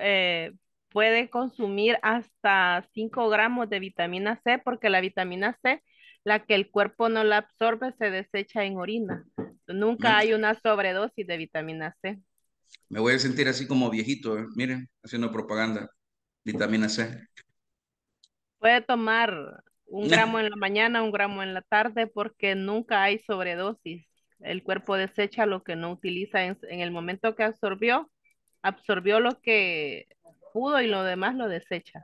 eh, puede consumir hasta 5 gramos de vitamina C porque la vitamina C, la que el cuerpo no la absorbe, se desecha en orina. Nunca hay una sobredosis de vitamina C. Me voy a sentir así como viejito, ¿eh? miren, haciendo propaganda. Vitamina C. Puede tomar un *laughs* gramo en la mañana, un gramo en la tarde, porque nunca hay sobredosis. El cuerpo desecha lo que no utiliza en, el momento que absorbió, absorbió lo que pudo y lo demás lo desecha.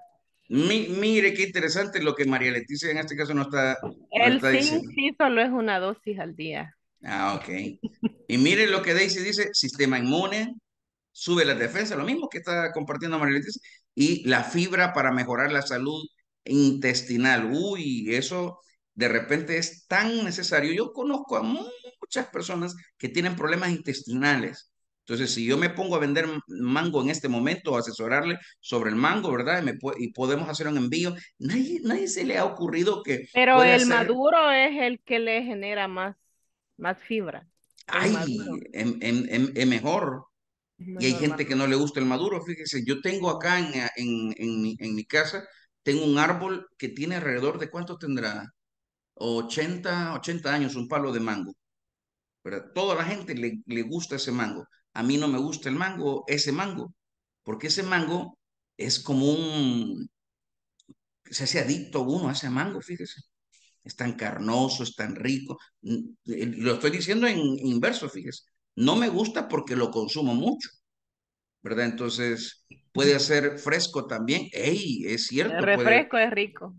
mire qué interesante lo que María Leticia en este caso no está, el zinc sí solo es una dosis al día. Ah, ok. Y mire lo que Daisy dice, sistema inmune, sube la defensa, lo mismo que está compartiendo María Leticia, y la fibra para mejorar la salud intestinal. Uy, eso de repente es tan necesario. Yo conozco a muchas personas que tienen problemas intestinales. Entonces, si yo me pongo a vender mango en este momento, asesorarle sobre el mango, ¿verdad? Y, me y podemos hacer un envío, nadie, nadie se le ha ocurrido que... Pero el maduro es el que le genera más más fibra. Ay, es mejor. Y hay gente que no le gusta el maduro. Fíjese, yo tengo acá en, en, en, mi, casa, tengo un árbol que tiene alrededor de cuánto tendrá? 80, 80 años, un palo de mango. pero Toda la gente le, le gusta ese mango. A mí no me gusta el mango, ese mango, porque ese mango es como un... Se hace adicto uno a ese mango, fíjese es tan carnoso, es tan rico. Eh, lo estoy diciendo en inverso, fíjese. No me gusta porque lo consumo mucho, ¿verdad? Entonces, puede ser fresco también. ¡Ey! Es cierto. El refresco es rico.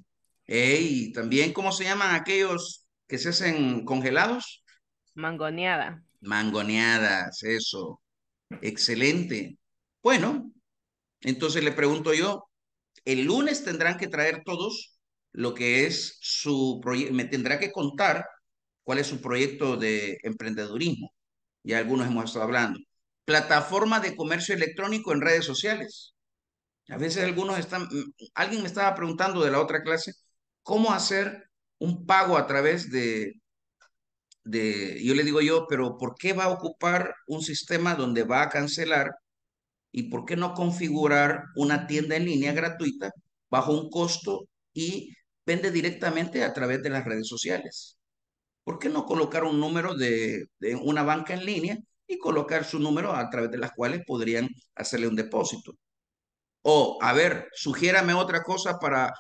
¡Ey! También, ¿cómo se llaman aquellos que se hacen congelados? Mangoneada. Mangoneadas, eso. Excelente. Bueno, entonces le pregunto yo, el lunes tendrán que traer todos lo que es su proyecto, me tendrá que contar cuál es su proyecto de emprendedurismo. Ya algunos hemos estado hablando. Plataforma de comercio electrónico en redes sociales. A veces algunos están, mm, alguien me estaba preguntando de la otra clase, ¿cómo hacer un pago a través de, yo le digo yo, pero ¿por qué va a ocupar un sistema donde va a cancelar y por qué no configurar una tienda en línea gratuita bajo un costo y vende directamente a través de las redes sociales. ¿Por qué no colocar un número de, una banca en línea y colocar su número a través de las cuales podrían hacerle un depósito? O, a ver, sugiérame otra cosa para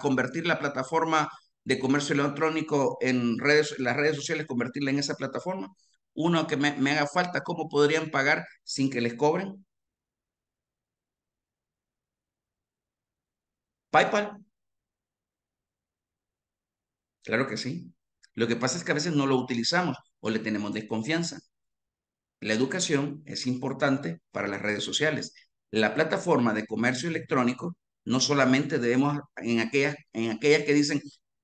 convertir la plataforma de comercio electrónico en redes, las redes sociales, convertirla en esa plataforma. Uno que me, me haga falta, ¿cómo podrían pagar sin que les cobren? PayPal. Claro que sí. Lo que pasa es que a veces no lo utilizamos o le tenemos desconfianza. La educación es importante para las redes sociales. La plataforma de comercio electrónico no solamente debemos en aquellas, en aquellas que dicen,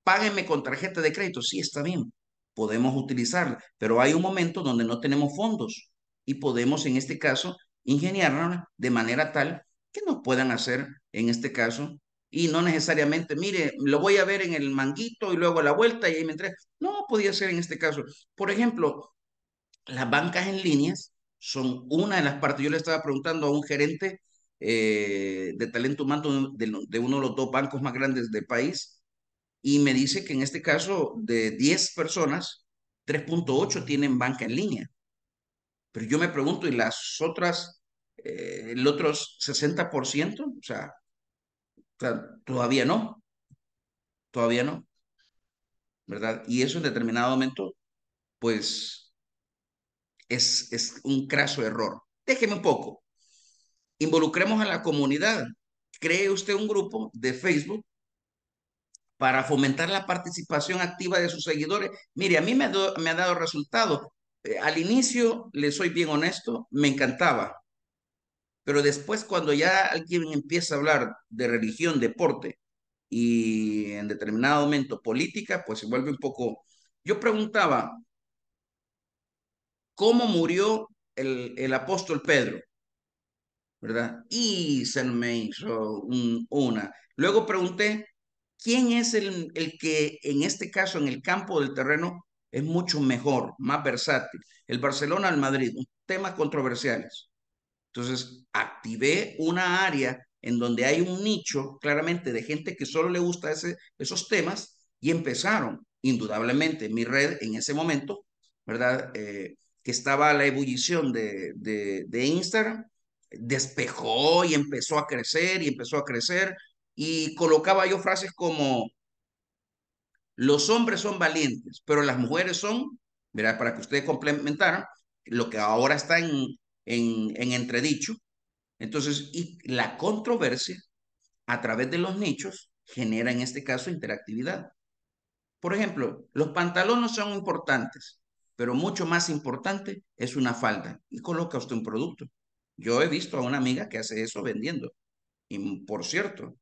páguenme con tarjeta de crédito, sí está bien, podemos utilizarla, pero hay un momento donde no tenemos fondos y podemos en este caso ingeniarnos de manera tal que nos puedan hacer en este caso y no necesariamente, mire, lo voy a ver en el manguito y luego a la vuelta y ahí me entrega. No, podía ser en este caso. Por ejemplo, las bancas en líneas son una de las partes. Yo le estaba preguntando a un gerente eh, de talento humano de, de, uno de los dos bancos más grandes del país y me dice que en este caso de 10 personas, 3.8 tienen banca en línea. Pero yo me pregunto, ¿y las otras, eh, el otros 60%? O sea, o sea, todavía no, todavía no, ¿verdad? Y eso en determinado momento, pues, es, es un craso error. Déjeme un poco. Involucremos a la comunidad. Cree usted un grupo de Facebook para fomentar la participación activa de sus seguidores. Mire, a mí me, ha, dado resultado. Eh, al inicio, le soy bien honesto, me encantaba. Pero después, cuando ya alguien empieza a hablar de religión, deporte y en determinado momento política, pues se vuelve un poco... Yo preguntaba, ¿cómo murió el, apóstol Pedro? ¿Verdad? Y se me hizo un, una. Luego pregunté, ¿quién es el, el que en este caso, en el campo del terreno, es mucho mejor, más versátil? El Barcelona al Madrid, temas controversiales. Entonces, activé una área en donde hay un nicho claramente de gente que solo le gusta ese, esos temas y empezaron, indudablemente, mi red en ese momento, ¿verdad? Eh, que estaba a la ebullición de, de, de Instagram, despejó y empezó a crecer y empezó a crecer y colocaba yo frases como los hombres son valientes, pero las mujeres son, ¿verdad? Para que ustedes complementaran lo que ahora está en, en, en entredicho. Entonces, y la controversia a través de los nichos genera en este caso interactividad. Por ejemplo, los pantalones son importantes, pero mucho más importante es una falda y coloca usted un producto. Yo he visto a una amiga que hace eso vendiendo. Y por cierto,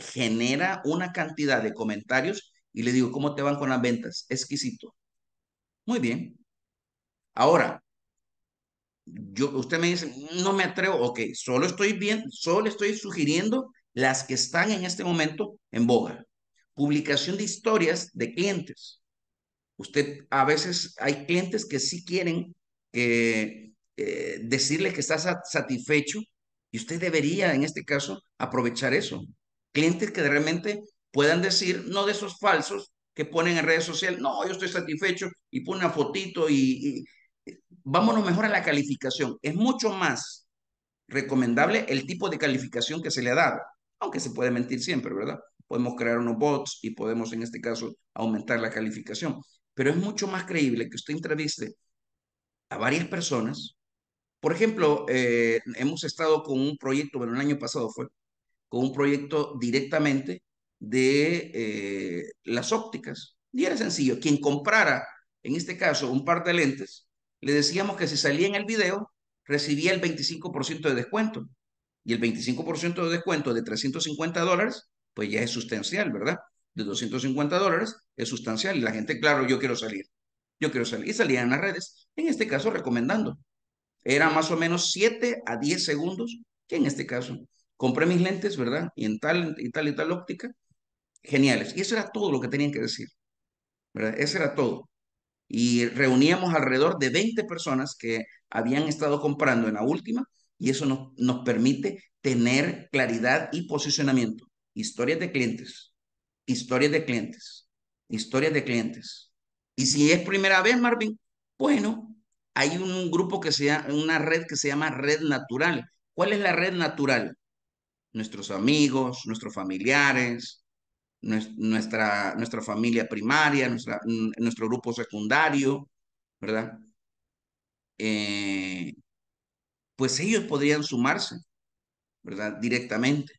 genera una cantidad de comentarios y le digo, ¿cómo te van con las ventas? Exquisito. Muy bien. Ahora, yo, usted me dice, no me atrevo, ok, solo estoy bien, solo estoy sugiriendo las que están en este momento en boga. Publicación de historias de clientes. Usted, a veces hay clientes que sí quieren que, eh, decirle que está satisfecho y usted debería, en este caso, aprovechar eso. Clientes que realmente puedan decir, no de esos falsos que ponen en redes sociales, no, yo estoy satisfecho y pone una fotito y, vámonos mejor a la calificación. Es mucho más recomendable el tipo de calificación que se le ha dado, aunque se puede mentir siempre, ¿verdad? Podemos crear unos bots y podemos en este caso aumentar la calificación, pero es mucho más creíble que usted entreviste a varias personas. Por ejemplo, eh, hemos estado con un proyecto, bueno, el año pasado fue, con un proyecto directamente de eh, las ópticas. Y era sencillo, quien comprara, en este caso, un par de lentes, le decíamos que si salía en el video, recibía el 25% de descuento. Y el 25% de descuento de 350 dólares, pues ya es sustancial, ¿verdad? De 250 dólares es sustancial. Y la gente, claro, yo quiero salir. Yo quiero salir. Y salían en las redes, en este caso recomendando. Era más o menos 7 a 10 segundos, que en este caso compré mis lentes, ¿verdad? Y en tal y tal óptica, geniales. Y eso era todo lo que tenían que decir, ¿verdad? Eso era todo. Y reuníamos alrededor de 20 personas que habían estado comprando en la última y eso nos, nos permite tener claridad y posicionamiento. Historias de clientes, historias de clientes, historias de clientes. Y si es primera vez, Marvin, bueno, hay un grupo que se llama, una red que se llama Red Natural. ¿Cuál es la red natural? Nuestros amigos, nuestros familiares, nuestra, nuestra familia primaria, nuestro grupo secundario, ¿verdad? Eh, pues ellos podrían sumarse, ¿verdad? Directamente.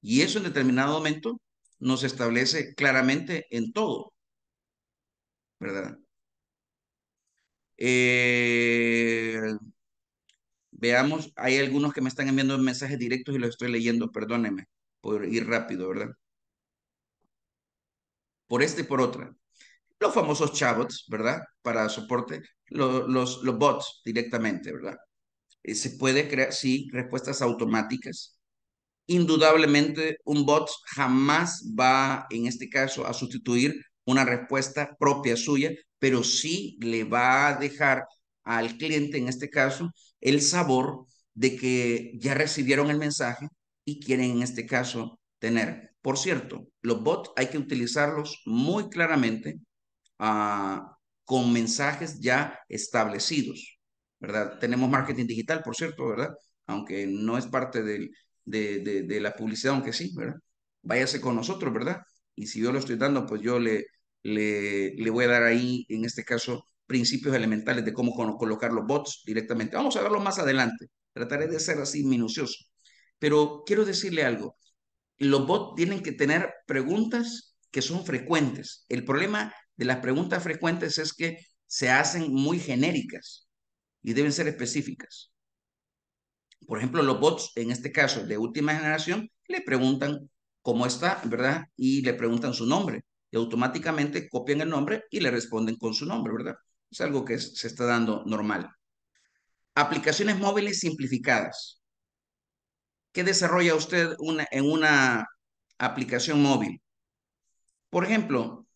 Y eso en determinado momento nos establece claramente en todo, ¿verdad? Eh, veamos, hay algunos que me están enviando mensajes directos y los estoy leyendo, perdónenme por ir rápido, ¿verdad? Por este y por otra. Los famosos chabots, ¿verdad? Para soporte, los, los, los bots directamente, ¿verdad? Eh, se puede crear, sí, respuestas automáticas. Indudablemente, un bot jamás va, en este caso, a sustituir una respuesta propia suya, pero sí le va a dejar al cliente, en este caso, el sabor de que ya recibieron el mensaje y quieren en este caso tener. Por cierto, los bots hay que utilizarlos muy claramente uh, con mensajes ya establecidos, ¿verdad? Tenemos marketing digital, por cierto, ¿verdad? Aunque no es parte del, de, de, de la publicidad, aunque sí, ¿verdad? Váyase con nosotros, ¿verdad? Y si yo lo estoy dando, pues yo le, le, le voy a dar ahí, en este caso, principios elementales de cómo colocar los bots directamente. Vamos a verlo más adelante. Trataré de ser así minucioso. Pero quiero decirle algo. Los bots tienen que tener preguntas que son frecuentes. El problema de las preguntas frecuentes es que se hacen muy genéricas y deben ser específicas. Por ejemplo, los bots, en este caso de última generación, le preguntan cómo está, ¿verdad? Y le preguntan su nombre. Y automáticamente copian el nombre y le responden con su nombre, ¿verdad? Es algo que se está dando normal. Aplicaciones móviles simplificadas. ¿Qué desarrolla usted una, en una aplicación móvil? Por ejemplo,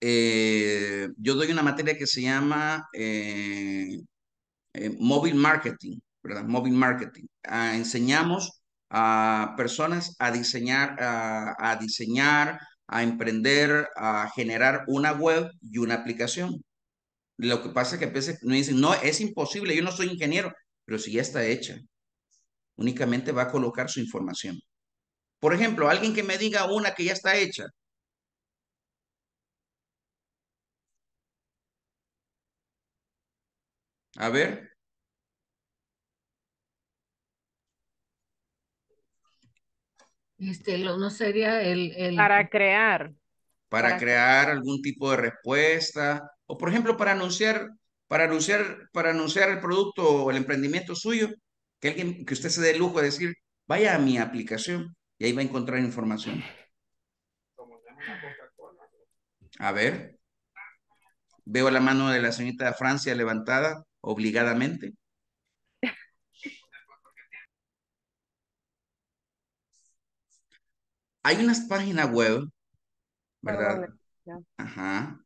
eh, yo doy una materia que se llama eh, eh, Mobile Marketing, ¿verdad? Mobile Marketing. Ah, enseñamos a personas a diseñar, a diseñar, a emprender, a generar una web y una aplicación. Lo que pasa es que a veces me dicen, no, es imposible, yo no soy ingeniero, pero si ya está hecha, únicamente va a colocar su información. Por ejemplo, alguien que me diga una que ya está hecha. A ver. Este, no sería el, el... Para crear. Para, para crear algún tipo de respuesta, o por ejemplo, para anunciar, para anunciar, para anunciar el producto o el emprendimiento suyo, que alguien, que usted se dé el lujo de decir, vaya a mi aplicación y ahí va a encontrar información. A ver. Veo la mano de la señorita Francia levantada obligadamente. Hay unas páginas web, ¿verdad? Ajá,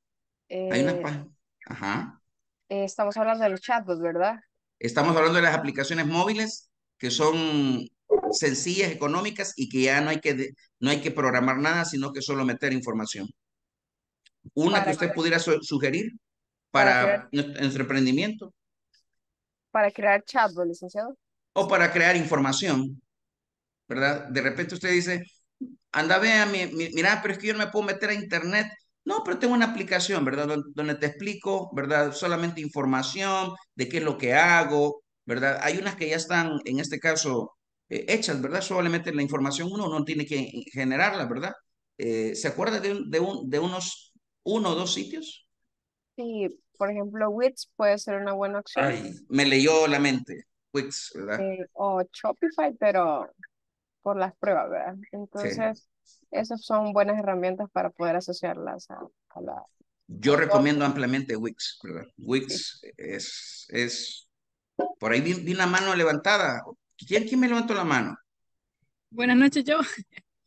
hay unas Eh, páginas. Ajá. eh, estamos hablando de los chatbots, ¿verdad? Estamos hablando de las aplicaciones móviles que son sencillas, económicas y que ya no hay que, no hay que programar nada, sino que solo meter información. Una que Para, usted pudiera su- sugerir para crear, para nuestro nuestro emprendimiento para crear chatbots, licenciado. o para crear información, ¿verdad? De repente usted dice, anda, vea, mi, mi- mira, pero es que yo no me puedo meter a internet. No, pero tengo una aplicación, ¿verdad? Don- Donde te explico, ¿verdad? Solamente información de qué es lo que hago, ¿verdad? Hay unas que ya están, en este caso, eh, hechas, ¿verdad? Solamente la información uno no tiene que generarla, ¿verdad? Eh, ¿se acuerda de, un- de, un, de unos uno o dos sitios? Sí, por ejemplo, Wix puede ser una buena opción. Ay, me leyó la mente, Wix, ¿verdad? eh, o Shopify, pero por las pruebas, ¿verdad? Sí. Esas son buenas herramientas para poder asociarlas a, a la... Yo recomiendo ampliamente Wix, ¿verdad? Sí. Wix es, es, por ahí vi, vi una mano levantada. ¿Quién, quién me levantó la mano? Buenas noches, yo.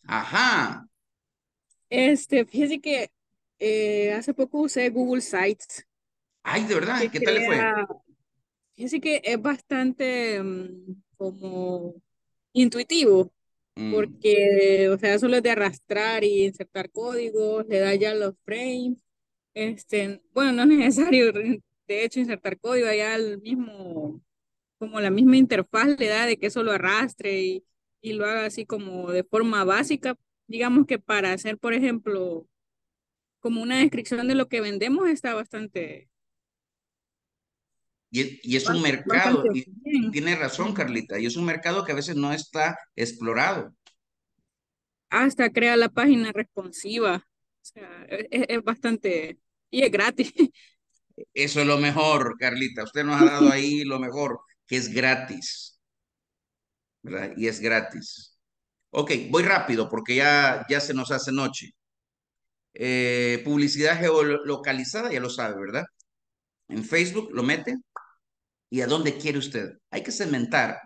Ajá. Este, fíjese que eh, hace poco usé Google Sites, Ay, de verdad, ¿qué tal le fue? fíjese que es bastante mm, como intuitivo, porque, o sea, solo es de arrastrar y insertar códigos, le da ya los frames, este, bueno, no es necesario, de hecho, insertar código, ya el mismo, como la misma interfaz le da de que solo arrastre y, y lo haga así como de forma básica, digamos que para hacer, por ejemplo, como una descripción de lo que vendemos está bastante, Y, es- y es un mercado, y tiene razón. Carlita, y es un mercado que a veces no está explorado. Hasta crea la página responsiva. O sea, e- e- es, bastante, y es gratis. Eso es lo mejor, Carlita. Usted nos ha *laughs* dado ahí lo mejor, que es gratis, ¿verdad? Y es gratis. Ok, voy rápido porque ya, ya se nos hace noche. Eh, publicidad geolocalizada, ya lo sabe, ¿verdad? En Facebook lo mete y a dónde quiere usted. Hay que segmentar.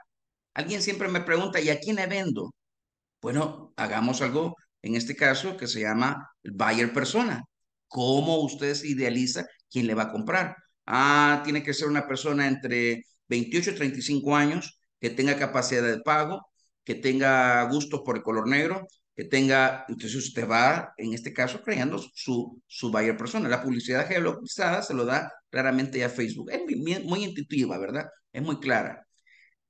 Alguien siempre me pregunta, ¿y a quién le vendo? Bueno, hagamos algo en este caso que se llama el buyer persona. ¿Cómo usted se idealiza quién le va a comprar? Ah, tiene que ser una persona entre 28 y 35 años que tenga capacidad de pago, que tenga gustos por el color negro, que tenga, entonces usted va, en este caso, creando su, su buyer persona. La publicidad geolocalizada se lo da claramente a Facebook. Es muy, muy intuitiva, ¿verdad? Es muy clara.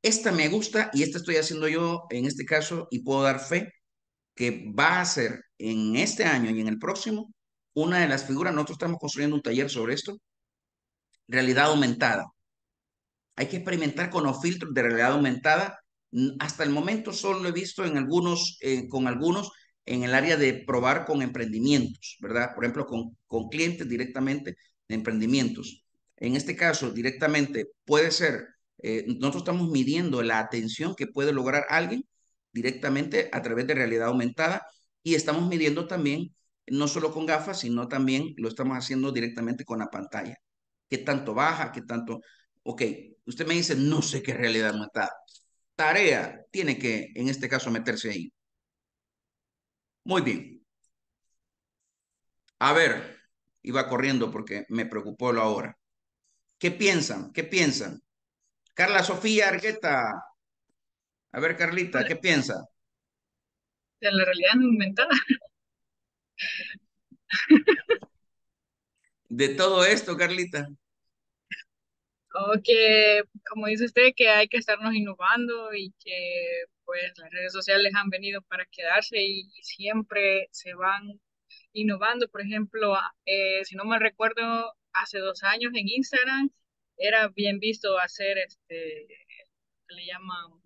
Esta me gusta y esta estoy haciendo yo en este caso y puedo dar fe que va a ser en este año y en el próximo una de las figuras, nosotros estamos construyendo un taller sobre esto, realidad aumentada. Hay que experimentar con los filtros de realidad aumentada. Hasta el momento solo lo he visto en algunos, eh, con algunos en el área de probar con emprendimientos, ¿verdad? Por ejemplo, con, con clientes directamente de emprendimientos. En este caso, directamente puede ser, eh, nosotros estamos midiendo la atención que puede lograr alguien directamente a través de realidad aumentada y estamos midiendo también, no solo con gafas, sino también lo estamos haciendo directamente con la pantalla. ¿Qué tanto baja? ¿Qué tanto? Ok, usted me dice, no sé qué realidad aumentada. Tarea, tiene que, en este caso, meterse ahí. Muy bien. A ver, iba corriendo porque me preocupó la hora. ¿Qué piensan? ¿Qué piensan? Carla Sofía Argueta. A ver, Carlita, ¿qué piensa? De la realidad aumentada. De todo esto, Carlita. O que, como dice usted, que hay que estarnos innovando y que pues las redes sociales han venido para quedarse y, siempre se van innovando. Por ejemplo, eh, si no me recuerdo, hace dos años en Instagram era bien visto hacer este, ¿qué le llaman?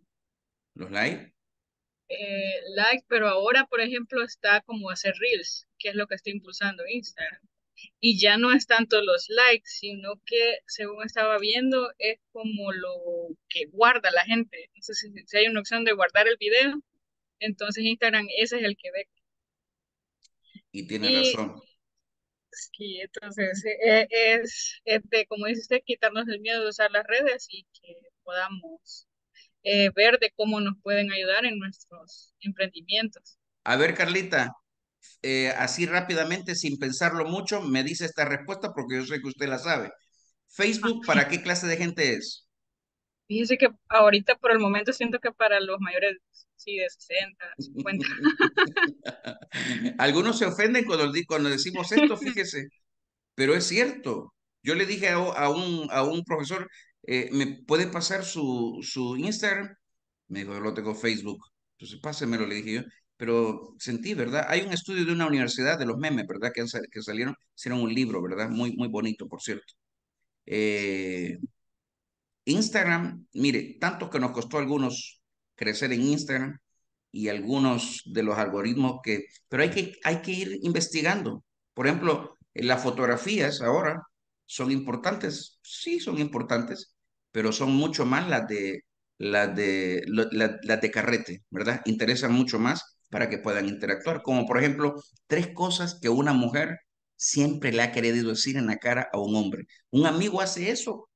¿Los likes? Eh, likes, pero ahora, por ejemplo, está como hacer reels, que es lo que está impulsando Instagram. Y ya no es tanto los likes, sino que, según estaba viendo, es como lo que guarda la gente. Entonces, si, si hay una opción de guardar el video, entonces Instagram ese es el que ve. Y tiene razón. Sí, entonces eh, es, es de, como dice usted, quitarnos el miedo de usar las redes y que podamos eh, ver de cómo nos pueden ayudar en nuestros emprendimientos. A ver, Carlita, eh, así rápidamente, sin pensarlo mucho, me dice esta respuesta porque yo sé que usted la sabe. Facebook, ¿para qué clase de gente es? Fíjese que ahorita por el momento siento que para los mayores, sí, de 60, 50. *laughs* Algunos se ofenden cuando, cuando decimos esto, fíjese, pero es cierto. Yo le dije a, a un, a un profesor, eh, ¿me puede pasar su, su Instagram? Me dijo, yo lo tengo Facebook. Entonces, pásemelo, le dije yo. Pero sentí, ¿verdad? Hay un estudio de una universidad de los memes, ¿verdad? Que, que salieron, hicieron un libro, ¿verdad? Muy, muy bonito, por cierto. Eh, Instagram, mire, tanto que nos costó a algunos crecer en Instagram y algunos de los algoritmos que, pero hay que, hay que ir investigando. Por ejemplo, las fotografías ahora son importantes, sí son importantes, pero son mucho más las de las de las de carrete, ¿verdad? Interesan mucho más para que puedan interactuar, como por ejemplo, tres cosas que una mujer siempre le ha querido decir en la cara a un hombre. Un amigo hace eso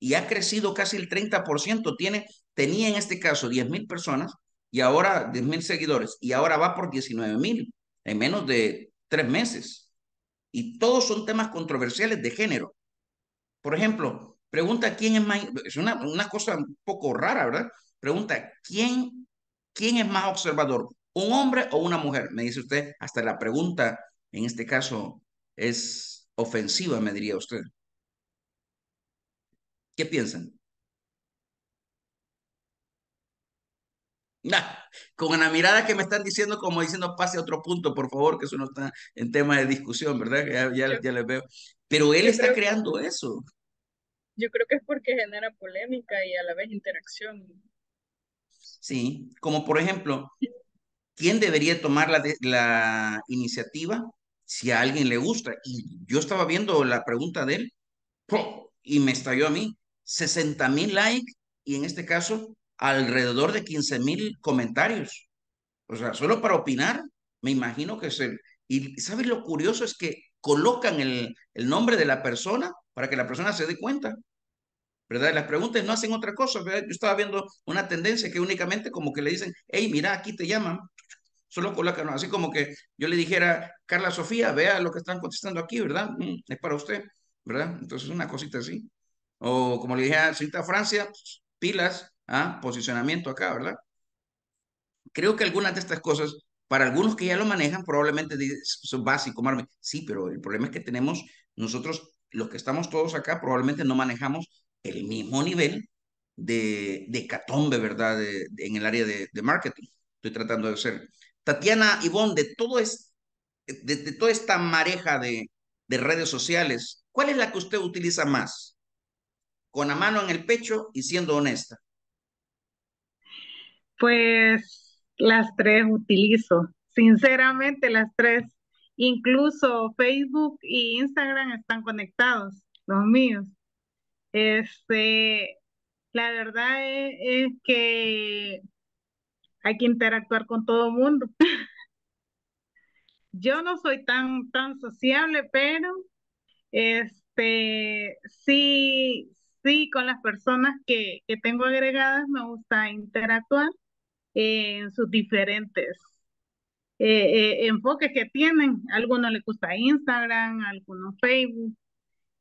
y ha crecido casi el 30%, tiene tenía en este caso 10 mil personas y ahora 10 mil seguidores y ahora va por 19 mil en menos de tres meses. Y todos son temas controversiales de género. Por ejemplo, pregunta quién es más, es una, una cosa un poco rara, ¿verdad? Pregunta, ¿quién, ¿quién es más observador? ¿Un hombre o una mujer? Me dice usted, hasta la pregunta en este caso es ofensiva, me diría usted. ¿Qué piensan? Nah, con la mirada que me están diciendo, como diciendo, pase a otro punto, por favor, que eso no está en tema de discusión, ¿verdad? Ya, ya, ya les veo. Pero él está creando eso. Yo creo que es porque genera polémica y a la vez interacción. Sí, como por ejemplo, ¿quién debería tomar la, la iniciativa si a alguien le gusta? Y yo estaba viendo la pregunta de él y me estalló a mí. 60 mil likes y en este caso alrededor de 15 mil comentarios. O sea, solo para opinar, me imagino que es el... Y ¿sabes lo curioso? Es que colocan el, el nombre de la persona para que la persona se dé cuenta. ¿Verdad? Las preguntas no hacen otra cosa. ¿verdad? Yo estaba viendo una tendencia que únicamente como que le dicen, hey, mira, aquí te llaman. Solo colocan, así como que yo le dijera, Carla Sofía, vea lo que están contestando aquí, ¿verdad? Mm, es para usted, ¿verdad? Entonces, una cosita así. O como le dije a señorita Francia, pilas, ¿ah? posicionamiento acá, ¿verdad? Creo que algunas de estas cosas, para algunos que ya lo manejan, probablemente son básico, Marvin. Sí, pero el problema es que tenemos nosotros, los que estamos todos acá, probablemente no manejamos el mismo nivel de, de catombe, ¿verdad? en el área de, marketing. Estoy tratando de ser. Tatiana Ivonne, de todo es, de toda esta mareja de, de redes sociales, ¿cuál es la que usted utiliza más? Con la mano en el pecho y siendo honesta. Pues las tres utilizo, sinceramente las tres. Incluso Facebook y Instagram están conectados, los míos. Este, la verdad es, que hay que interactuar con todo el mundo. *laughs* Yo no soy tan, tan sociable, pero este, sí, sí, con las personas que, que tengo agregadas me gusta interactuar en sus diferentes eh, eh, enfoques que tienen. A algunos les gusta Instagram, algunos Facebook,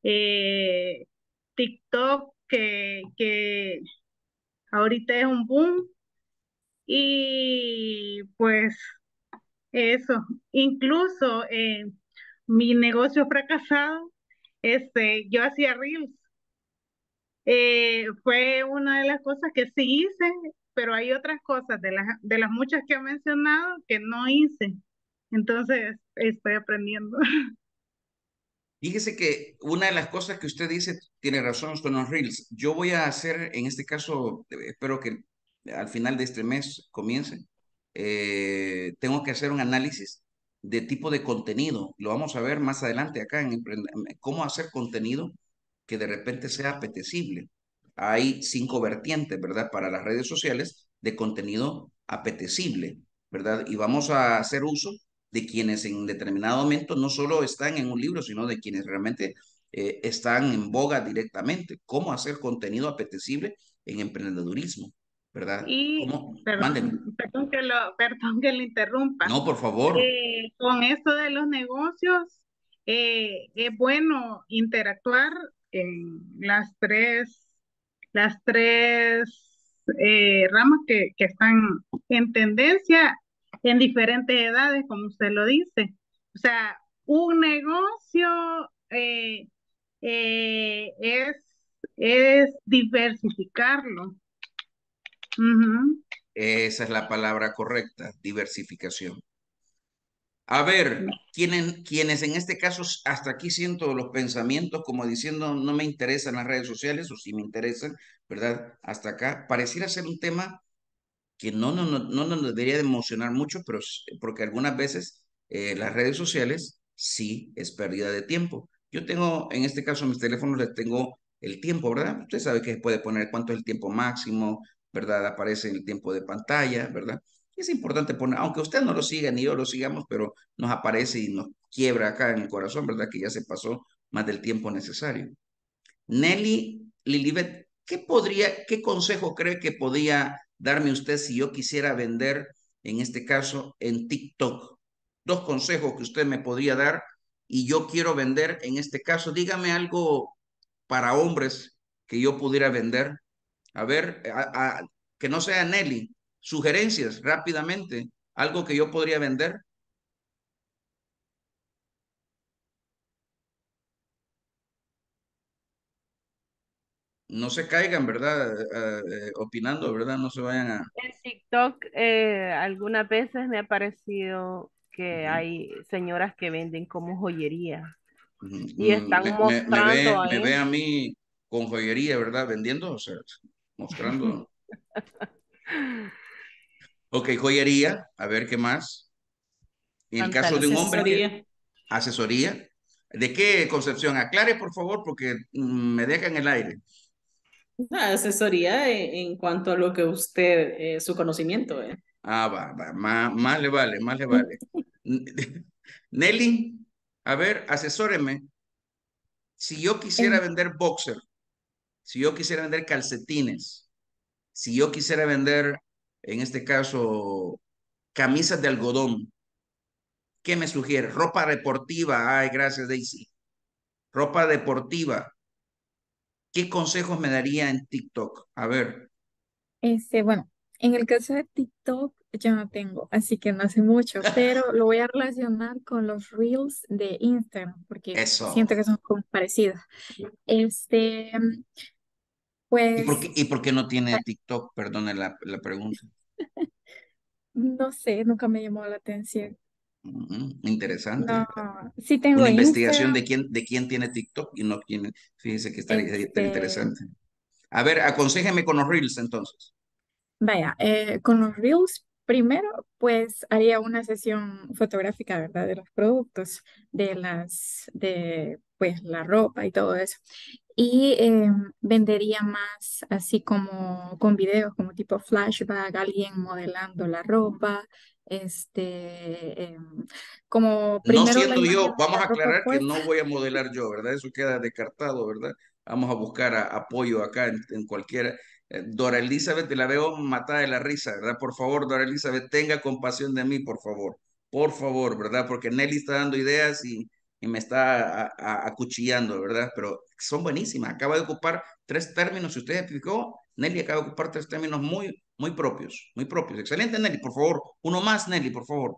eh, TikTok, que, que ahorita es un boom. Y pues eso, incluso mi negocio fracasado, este, yo hacía reels. fue una de las cosas que sí hice pero hay otras cosas de las, de las muchas que he mencionado que no hice. Entonces, estoy aprendiendo. *laughs* Fíjese que una de las cosas que usted dice tiene razón con los reels. Yo voy a hacer, en este caso, espero que al final de este mes comience, eh, tengo que hacer un análisis de tipo de contenido. Lo vamos a ver más adelante acá en cómo hacer contenido que de repente sea apetecible hay cinco vertientes, ¿verdad? Para las redes sociales de contenido apetecible, ¿verdad? Y vamos a hacer uso de quienes en determinado momento no solo están en un libro, sino de quienes realmente eh, están en boga directamente. ¿Cómo hacer contenido apetecible en emprendedurismo? ¿Verdad? Y, perdón, perdón, que lo, perdón que le interrumpa. No, por favor. Eh, con esto de los negocios, eh, es bueno interactuar en las tres las tres eh, ramas que, están en tendencia en diferentes edades, como usted lo dice. O sea, un negocio eh, eh, es, es diversificarlo. Esa es la palabra correcta, diversificación. A ver, quienes, quienes en este caso, hasta aquí siento los pensamientos como diciendo no me interesan las redes sociales o si me interesan, ¿verdad? Hasta acá, pareciera ser un tema que no, no, no, no nos debería de emocionar mucho, pero porque algunas veces eh, las redes sociales sí es pérdida de tiempo. Yo tengo, en este caso, mis teléfonos les tengo el tiempo, ¿verdad? Usted sabe que puede poner cuánto es el tiempo máximo, ¿verdad? Aparece el tiempo de pantalla, ¿verdad? es importante poner, aunque usted no lo siga ni yo lo sigamos, pero nos aparece y nos quiebra acá en el corazón, ¿verdad? Que ya se pasó más del tiempo necesario. Nelly Lilibet, ¿qué podría, qué consejo cree que podía darme usted si yo quisiera vender, en este caso, en TikTok? Dos consejos que usted me podría dar y yo quiero vender, en este caso, dígame algo para hombres que yo pudiera vender. A ver, que no sea Nelly, sugerencias rápidamente, algo que yo podría vender. No se caigan, ¿verdad? Eh, eh, opinando, ¿verdad? No se vayan a... En TikTok eh, algunas veces me ha parecido que hay señoras que venden como joyería. Y están mostrando me, ve, a mí con joyería, ¿verdad? Vendiendo, o sea, mostrando. *laughs* Ok, joyería, a ver qué más. En el caso de un hombre, asesoría. ¿De qué concepción? Aclare, por favor, porque mm, me deja en el aire. Asesoría en, cuanto a lo que usted, eh, su conocimiento. ¿eh? Ah, va, va, más, le vale, más le vale. *laughs* Nelly, a ver, asesóreme. Si yo quisiera vender boxer, si yo quisiera vender calcetines, si yo quisiera vender en este caso, camisas de algodón. ¿Qué me sugiere? Ropa deportiva. Ay, gracias, Daisy. Ropa deportiva. ¿Qué consejos me daría en TikTok? A ver. Este, bueno, en el caso de TikTok yo no tengo, así que no sé mucho, *laughs* pero lo voy a relacionar con los Reels de Instagram, porque Eso. siento que son como parecidos. Este, ¿Y por qué, pues, y por qué no tiene TikTok? Perdone la, la pregunta. *laughs* no sé, nunca me llamó la atención. Interesante. No, sí tengo Una investigación de quién, de quién tiene TikTok y no tiene. Fíjese que estaría este, interesante. A ver, aconséjeme con los Reels entonces. Vaya, eh, con los Reels, primero, pues haría una sesión fotográfica, ¿verdad? De los productos, de las, de, pues, la ropa y todo eso. Y eh, vendería más así como con videos, como tipo flashback, alguien modelando la ropa, este, em, como No primero la siendo yo, vamos a aclarar que puesta. no voy a modelar yo, ¿verdad? Eso queda descartado, ¿verdad? Vamos a buscar a- apoyo acá en, en cualquiera. Eh, Dora Elizabeth, te la veo matada de la risa, ¿verdad? Por favor, Dora Elizabeth, tenga compasión de mí, por favor. Por favor, ¿verdad? Porque Nelly está dando ideas y, me está acuchillando, ¿verdad? Pero son buenísimas. Acaba de ocupar tres términos. Si usted explicó, Nelly acaba de ocupar tres términos muy, muy propios, muy propios. Excelente, Nelly, por favor. Uno más, Nelly, por favor.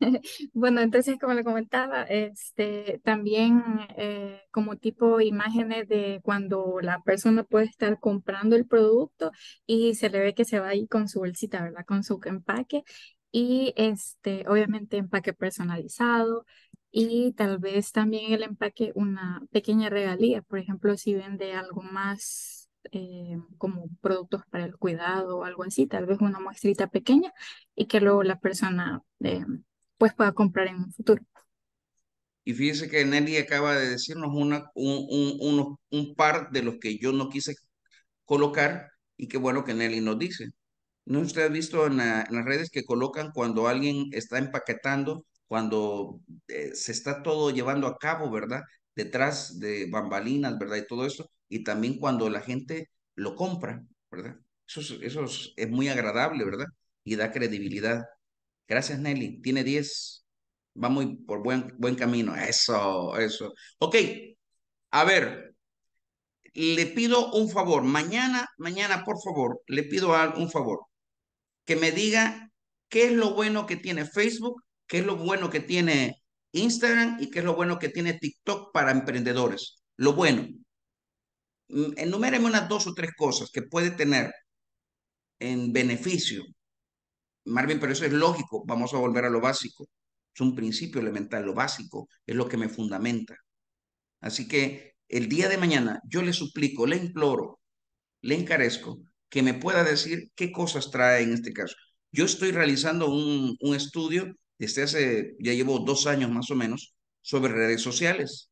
*laughs* Bueno, entonces, como le comentaba, este, también eh, como tipo imágenes de cuando la persona puede estar comprando el producto y se le ve que se va ahí con su bolsita, ¿verdad? Con su empaque y este, obviamente empaque personalizado y tal vez también el empaque una pequeña regalía, por ejemplo, si vende algo más eh, como productos para el cuidado o algo así, tal vez una muestrita pequeña y que luego la persona... eh, pues pueda comprar en un futuro. Y fíjese que Nelly acaba de decirnos una, un, un, unos- un par de los que yo no quise colocar y qué bueno que Nelly nos dice. ¿No usted ha visto en, la- en las redes que colocan cuando alguien está empaquetando, cuando eh, se está todo llevando a cabo, ¿verdad? Detrás de bambalinas, ¿verdad? Y todo eso. Y también cuando la gente lo compra, ¿verdad? Eso es, eso es, es muy agradable, ¿verdad? Y da credibilidad. Gracias, Nelly. Tiene 10. Va muy por buen, buen camino. Eso, eso. Ok, a ver, le pido un favor. Mañana, mañana, por favor, le pido un favor. Que me diga qué es lo bueno que tiene Facebook, qué es lo bueno que tiene Instagram y qué es lo bueno que tiene TikTok para emprendedores. Lo bueno. Mm, Enuméreme unas dos o tres cosas que puede tener en beneficio Marvin, pero eso es lógico. Vamos a volver a lo básico. Es un principio elemental. Lo básico es lo que me fundamenta. Así que el día de mañana yo le suplico, le imploro, le encarezco que me pueda decir qué cosas trae en este caso. Yo estoy realizando un, un estudio desde hace, ya llevo dos años más o menos, sobre redes sociales.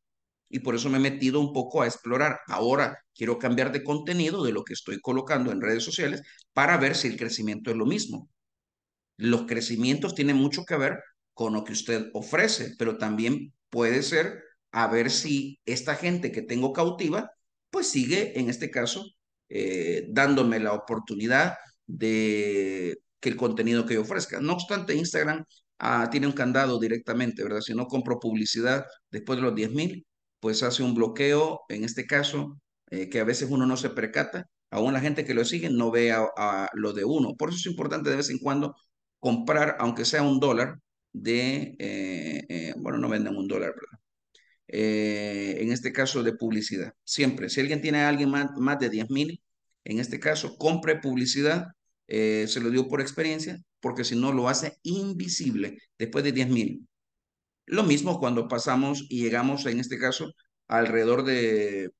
Y por eso me he metido un poco a explorar. Ahora quiero cambiar de contenido de lo que estoy colocando en redes sociales para ver si el crecimiento es lo mismo. Los crecimientos tienen mucho que ver con lo que usted ofrece, pero también puede ser a ver si esta gente que tengo cautiva, pues sigue, en este caso, eh, dándome la oportunidad de que el contenido que yo ofrezca. No obstante, Instagram ah, tiene un candado directamente, ¿verdad? Si no compro publicidad después de los 10 mil, pues hace un bloqueo, en este caso, eh, que a veces uno no se percata. Aún la gente que lo sigue no ve a, a lo de uno. Por eso es importante de vez en cuando comprar, aunque sea un dólar, de, eh, eh, bueno, no venden un dólar, ¿verdad? Eh, en este caso de publicidad. Siempre, si alguien tiene a alguien más, más de 10 mil, en este caso, compre publicidad, eh, se lo digo por experiencia, porque si no lo hace invisible después de 10 mil. Lo mismo cuando pasamos y llegamos, en este caso, alrededor de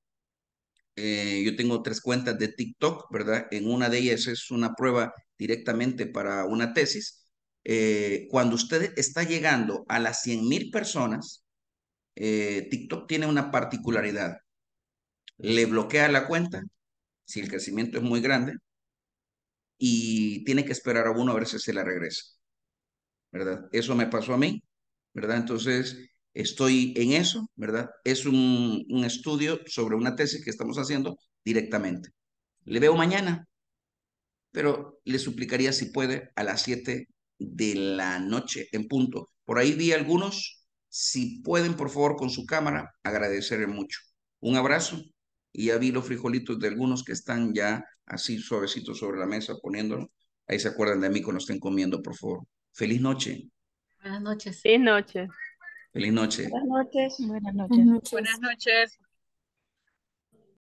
eh, yo tengo tres cuentas de TikTok, ¿verdad? En una de ellas es una prueba directamente para una tesis. Eh, cuando usted está llegando a las 100 mil personas, eh, TikTok tiene una particularidad. Le bloquea la cuenta si el crecimiento es muy grande y tiene que esperar a uno a ver si se la regresa, ¿verdad? Eso me pasó a mí, ¿verdad? Entonces, estoy en eso, ¿verdad? Es un, un estudio sobre una tesis que estamos haciendo directamente. Le veo mañana. pero le suplicaría si puede a las 7 de la noche en punto. Por ahí vi algunos, si pueden por favor con su cámara, agradecerle mucho. Un abrazo y ya vi los frijolitos de algunos que están ya así suavecito sobre la mesa, poniéndolo. Ahí se acuerdan de mí cuando estén comiendo, por favor. Feliz noche. Buenas noches. Feliz noche. Feliz noche. Buenas noches. Buenas Buenas noches.